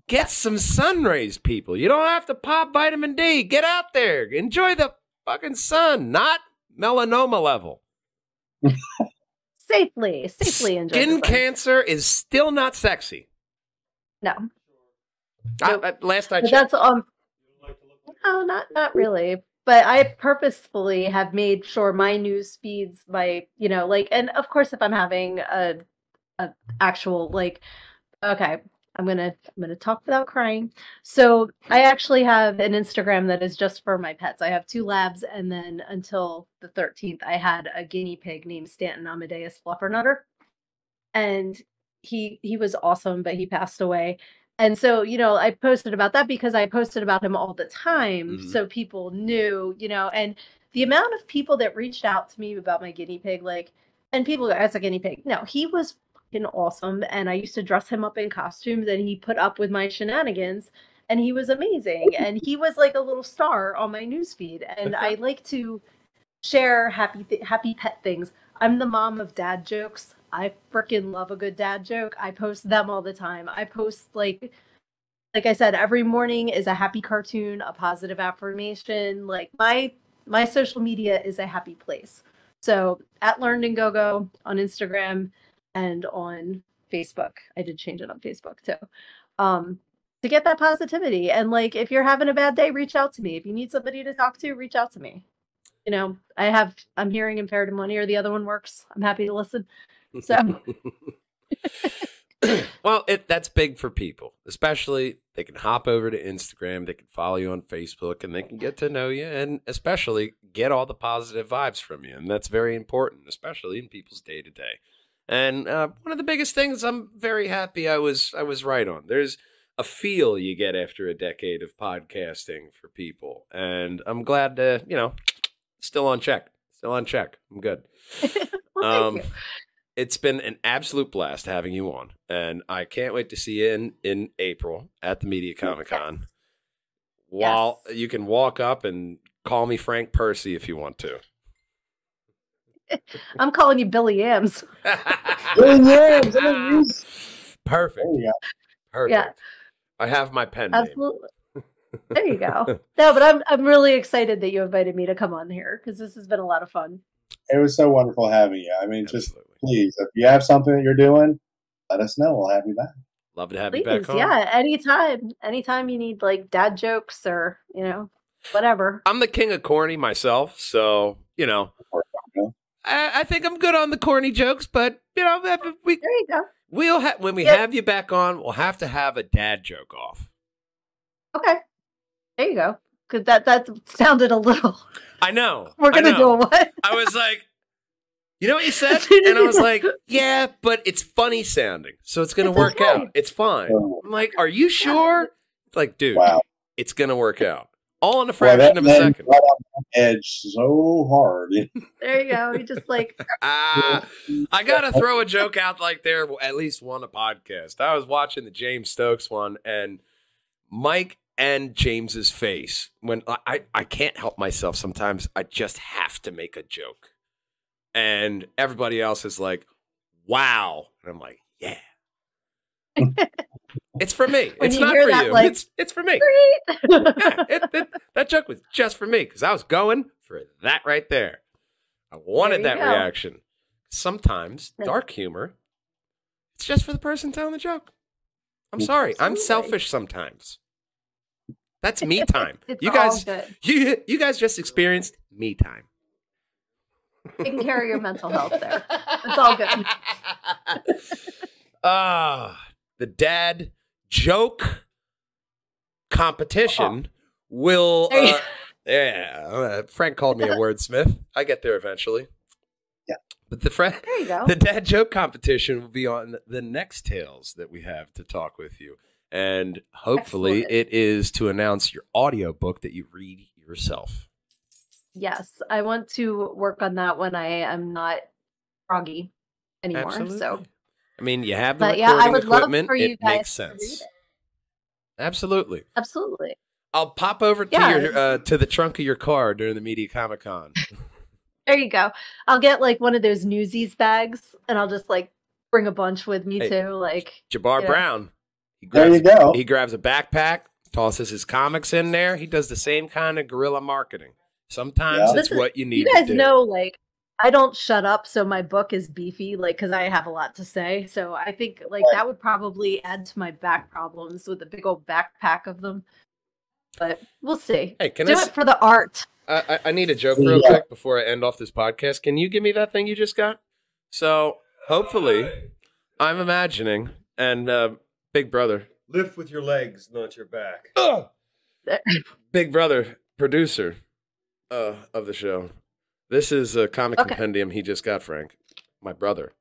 Get some sun rays, people. You don't have to pop vitamin D. Get out there. Enjoy the fucking sun, not melanoma level. *laughs* Safely, safely enjoy. Skin the sun. cancer is still not sexy. No, I, I, last I checked. that's um. No, not not really. But I purposefully have made sure my news feeds, my you know, like, and of course, if I'm having a, a actual like, okay, I'm gonna I'm gonna talk without crying. So I actually have an Instagram that is just for my pets. I have two labs, and then until the 13th, I had a guinea pig named Stanton Amadeus Fluffernutter, and he he was awesome, but he passed away. And so, you know, I posted about that because I posted about him all the time. Mhm. So people knew, you know, and the amount of people that reached out to me about my guinea pig, like, and people go, as a guinea pig. No, he was fucking awesome. And I used to dress him up in costumes and he put up with my shenanigans and he was amazing. *laughs* And he was like a little star on my newsfeed. And I *laughs* like to share happy, th- happy pet things. I'm the mom of dad jokes. I freaking love a good dad joke. I post them all the time. I post like like I said every morning is a happy cartoon, a positive affirmation. Like my my social media is a happy place. So, at Learned and Go Go on Instagram and on Facebook. I did change it on Facebook too. Um to get that positivity and like if you're having a bad day, reach out to me. If you need somebody to talk to, reach out to me. You know, I have I'm hearing impaired in one ear, the other one works. I'm happy to listen. So *laughs* well, it that's big for people, especially they can hop over to Instagram, they can follow you on Facebook, and they can get to know you, and especially get all the positive vibes from you, and that's very important, especially in people's day to day. And uh, one of the biggest things I'm very happy I was I was right on. There's a feel you get after a decade of podcasting for people, and I'm glad to you know still on check, still on check. I'm good. *laughs* well, thank Um, you. It's been an absolute blast having you on, and I can't wait to see you in in April at the Media Comic Con. While you can walk up and call me Frank Percy if you want to. *laughs* I'm calling you Billy Yams. *laughs* Oh, yeah, there Perfect. you go. Perfect. Yeah. I have my pen name. *laughs* There you go. No, but I'm I'm really excited that you invited me to come on here because this has been a lot of fun. It was so wonderful having you. I mean, just Absolutely. Please, if you have something that you're doing, let us know. We'll have you back. Love to have you back on. yeah, anytime. Anytime you need like dad jokes or, you know, whatever. I'm the king of corny myself, so you know, I, I think I'm good on the corny jokes. But you know, we There you go. we'll ha- when we Yep. have you back on, we'll have to have a dad joke off. Okay. There you go. Cause that that sounded a little I know. *laughs* we're gonna do know. a what? I was like, you know what you *laughs* said, As soon as and I was like, yeah, but it's funny sounding, so it's gonna work okay. out. It's fine. I'm like, are you sure? Like, dude, Wow. it's gonna work out. All in a Boy, fraction that of a second. got on edge so hard. *laughs* There you go. You just like *laughs* Ah, I gotta throw a joke out like there at least one a podcast. I was watching the James Stokes one and Mike and James's face when I, I, I can't help myself sometimes I just have to make a joke. And everybody else is like, wow. And I'm like, yeah. *laughs* it's for me. It's not for that, you. like, it's it's for me. Yeah, it, it- that joke was just for me because I was going for that right there. I wanted There that go. reaction. Sometimes dark humor, it's just for the person telling the joke. I'm sorry, I'm selfish sometimes. That's me *laughs* time. You guys, you you guys just experienced me time. Taking care of your mental health there. *laughs* It's all good. *laughs* Ah, the dad joke competition will. *laughs* Uh, yeah, uh, Frank called me a wordsmith. I get there eventually. Yeah. but the Frank, There you go. the dad joke competition will be on the next tales that we have to talk with you, and hopefully Excellent. it is to announce your audio book that you read yourself. Yes, I want to work on that when I am not froggy anymore. So, I mean, you have the but yeah, I recording would love equipment. for you it guys makes to read sense. it. Absolutely. Absolutely. I'll pop over to Yeah. your uh, to the trunk of your car during the Media Comic Con. *laughs* There you go. I'll get like one of those Newsies bags, and I'll just like bring a bunch with me Hey. too. Like, Jabbar Yeah. Brown. He There you go. he grabs a backpack, tosses his comics in there. He does the same kind of guerrilla marketing. Sometimes Yeah. it's Listen, what you need you guys to do. know, like, I don't shut up, so my book is beefy, like, because I have a lot to say. So I think like Right. that would probably add to my back problems with a big old backpack of them. But we'll see. Hey, can Do I, s- it for the art. I, I- I need a joke real Yeah. quick before I end off this podcast. Can you give me that thing you just got? So hopefully, I'm imagining, and uh, Big Brother, Lift with your legs, not your back. Ugh! *laughs* Big Brother producer uh, of the show. This is a comic Okay. compendium he just got, Frank. My brother.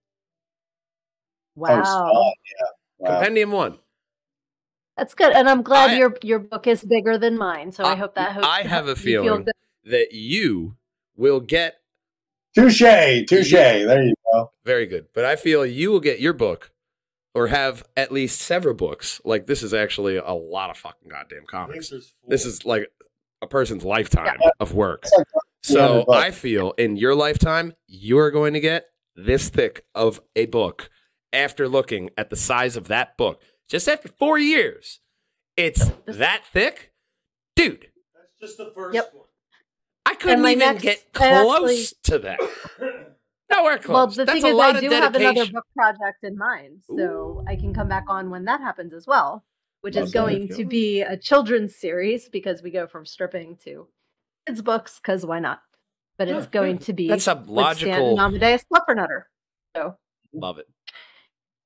Wow. Oh, yeah. Wow. Compendium one. That's good, and I'm glad I- your your book is bigger than mine. So I, I- hope that. Hope, I have a you feel feeling that you will get Touche, touche. There you go. very good, but I feel you will get your book or have at least several books. Like this is actually a lot of fucking goddamn comics. This is like a person's lifetime of work. So I feel in your lifetime, you are going to get this thick of a book after looking at the size of that book. Just after four years, it's that thick, dude. That's just the first Yep. one. I couldn't even next- get I actually- close to that. *coughs* Nowhere close. Well, the That's thing a is, I of do have another book project in mind, so I can come back on when that happens as well, which is going to be a children's series because we go from stripping to kids' books because why not? But it's Yeah, going yeah. to be That's a with Stanton logical. and Amadeus Fluffernutter. So Love it.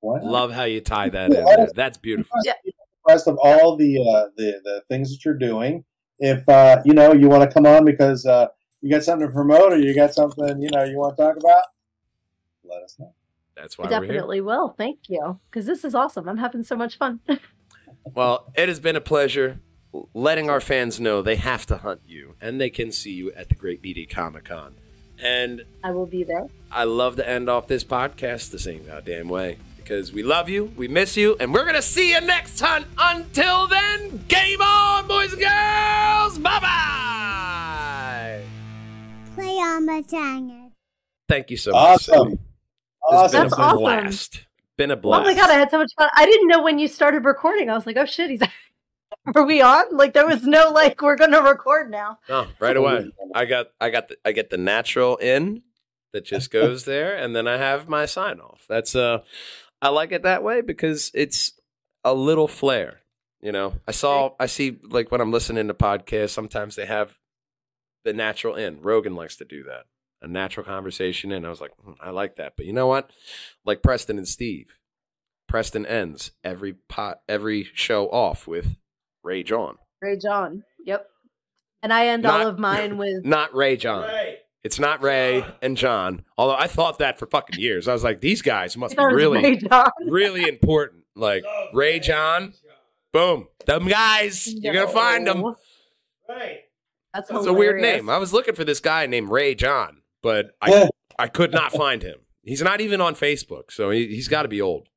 What? Love how you tie that in. Yeah. there. That's beautiful. rest of all the uh, the the things that you're doing. If uh, you know you want to come on because uh, you got something to promote or you got something you know you want to talk about, let us know. That's I why we're here. definitely will. Thank you because this is awesome. I'm having so much fun. *laughs* Well, it has been a pleasure letting our fans know they have to hunt you and they can see you at the Great Media Comic Con. And I will be there. I love to end off this podcast the same goddamn way because we love you, we miss you, and we're going to see you next time. Until then, game on, boys and girls. Bye bye. Play on my channel. Thank you so much. Awesome. Cindy. It's been That's a awesome. Blast. Been a blast. Oh my god, I had so much fun. I didn't know when you started recording. I was like, oh shit, he's. *laughs* Are we on? Like there was no like we're gonna record now. No, right away. I got I got the I get the natural in that just *laughs* goes there and then I have my sign off. That's uh I like it that way because it's a little flair. You know, I saw, I see, like when I'm listening to podcasts, sometimes they have the natural end. Rogan likes to do that, a natural conversation. And I was like, "Hmm, I like that. But you know what? Like Preston and Steve, Preston ends every pot, every show off with Ray John, Ray John. Yep. And I end Not- all of mine *laughs* with not Ray John. Right. It's not Ray and John. Although I thought that for fucking years. I was like, these guys must be really, *laughs* really important. Like Love Ray John, boom, them guys. You're gonna find them. No. Right. That's It's a weird name. I was looking for this guy named Ray John, but Yeah. I I could not find him. He's not even on Facebook, so he, he's got to be old.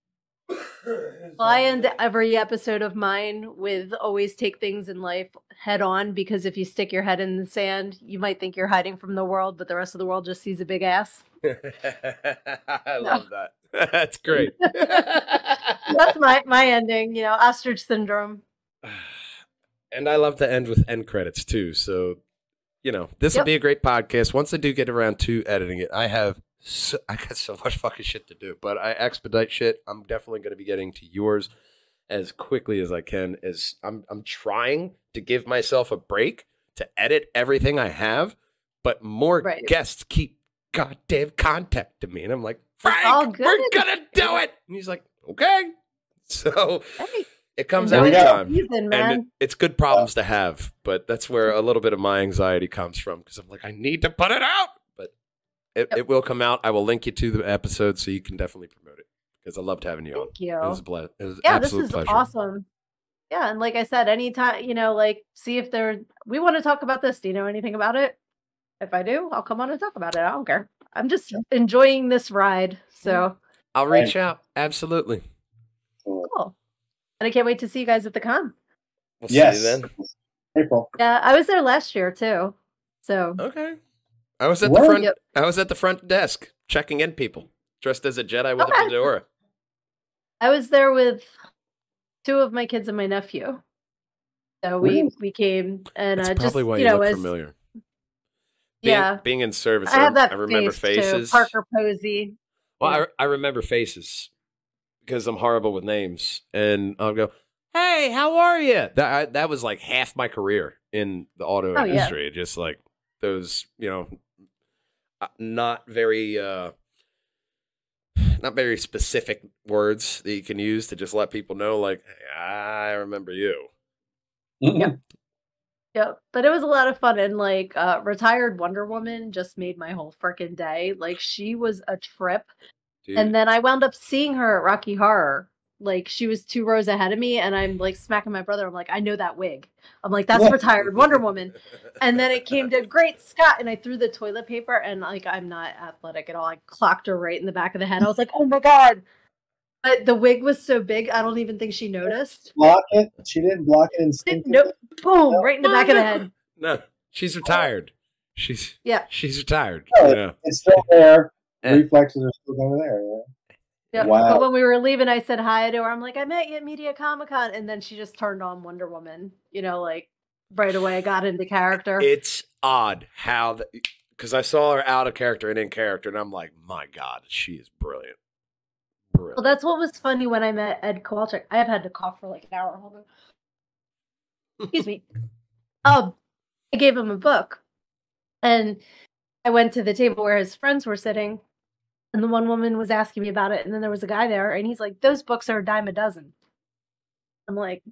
Well, I end every episode of mine with always take things in life head on because if you stick your head in the sand, you might think you're hiding from the world, but the rest of the world just sees a big ass. *laughs* I love that. *laughs* That's great. *laughs* That's my my ending, you know, ostrich syndrome. *sighs* and I love to end with end credits too. So, you know, this will be a great podcast. Once I do get around to editing it, I have so, *laughs* I got so much fucking shit to do, but I expedite shit. I'm definitely going to be getting to yours as quickly as I can. As I'm, I'm trying to give myself a break to edit everything I have, but more Right. guests keep goddamn contacting me, and I'm like, Frank, we're gonna do it. And he's like, okay. *laughs* So Hey, it comes enjoy every we the go. time season, and it, it's good problems to have but that's where a little bit of my anxiety comes from because i'm like i need to put it out but it, Yep. it will come out i will link you to the episode so you can definitely promote it because i loved having you on Thank you. it was a ble- it was yeah, this is pleasure awesome. Yeah, and like I said, anytime you know, like, see if there we want to talk about this. Do you know anything about it? If I do, I'll come on and talk about it. I don't care. I'm just enjoying this ride. So i'll reach out absolutely cool. And I can't wait to see you guys at the con. we'll yes. see you then April. Yeah, I was there last year too. So okay i was at What? the front Yep. i was at the front desk checking in people dressed as a jedi with Okay. a fedora I was there with two of my kids and my nephew. So we Really? we came and that's uh, just probably why you you know look as familiar being, yeah. being in service I have I, remember face faces too. Parker Posey. Well, I, I remember faces because I'm horrible with names, and I'll go, "Hey, how are you?" That I, that was like half my career in the auto Oh, yeah. industry. Just like those, you know, uh, not very, uh, not very specific words that you can use to just let people know, like, hey, I remember you. Yep. But it was a lot of fun and like uh retired Wonder Woman just made my whole freaking day. Like she was a trip. Dude. And then I wound up seeing her at Rocky Horror. Like she was two rows ahead of me and I'm like smacking my brother. I'm like, I know that wig. I'm like, that's Yeah. retired Wonder Woman. *laughs* And then it came to Great Scott and I threw the toilet paper and like I'm not athletic at all. I clocked her right in the back of the head. I was like, oh my God. But the wig was so big, I don't even think she noticed. Block it. She didn't block it instinctively. Nope. Boom, right in the back of the head. no, she's retired. She's Yeah. she's retired. Yeah. It's still there. And- Reflexes are still kind there. Yeah. Yeah. Wow. But when we were leaving, I said hi to her. I'm like, I met you at Media Comic Con. And then she just turned on Wonder Woman, you know, like right away I got into character. It's odd how because I saw her out of character and in character, and I'm like, my God, she is brilliant. Brilliant. well, that's what was funny when I met Ed Kowalczyk. I have had to cough for like an hour. Hold on. Excuse me. *laughs* Um, I gave him a book. And I went to the table where his friends were sitting. And the one woman was asking me about it. And then there was a guy there. And he's like, Those books are a dime a dozen. I'm like,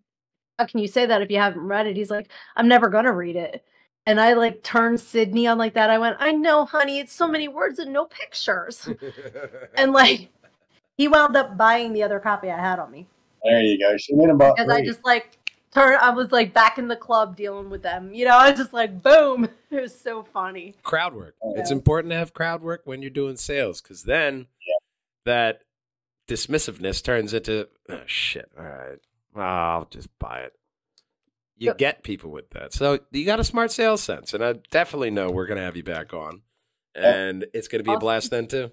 How can you say that if you haven't read it? He's like, I'm never going to read it. And I like turned Sydnee on like that. I went, I know, honey, it's so many words and no pictures. *laughs* and like, he wound up buying the other copy I had on me There you go. She made him about because I just like turn. I was like back in the club dealing with them. You know, I was just like, boom. *laughs* It was so funny. crowd work. It's important to have crowd work when you're doing sales because then that dismissiveness turns into oh, shit. All right, well, I'll just buy it. You Yep. get people with that, so you got a smart sales sense, and I definitely know we're gonna have you back on, and it's gonna be a blast then too.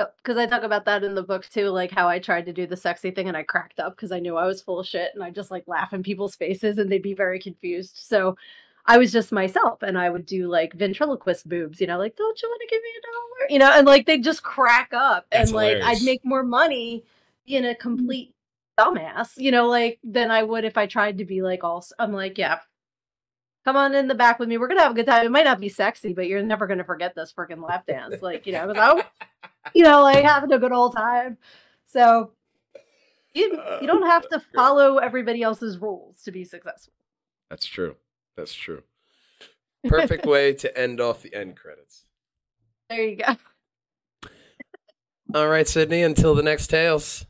Oh, because I talk about that in the book too, like how I tried to do the sexy thing and I cracked up because I knew I was full of shit and I just like laugh in people's faces and they'd be very confused. So I was just myself and I would do like ventriloquist boobs, you know, like, don't you want to give me a dollar? You know, and like they'd just crack up That's and like hilarious. I'd make more money in a mm. complete dumbass, you know, like than I would if I tried to be like all. I'm like, yeah, come on in the back with me. We're gonna have a good time. It might not be sexy, but you're never gonna forget this freaking lap dance. Like, you know, 'cause *laughs* I, you know, like having a good old time. So you you don't have to follow everybody else's rules to be successful. That's true. That's true. Perfect way to end off the end credits. There you go. All right, Sydnee. Until the next tales.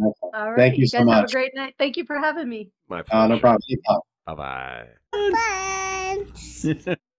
All right. Thank you so guys Have much. a great night. Thank you for having me. My Uh, no problem. Bye bye. Friends. *laughs*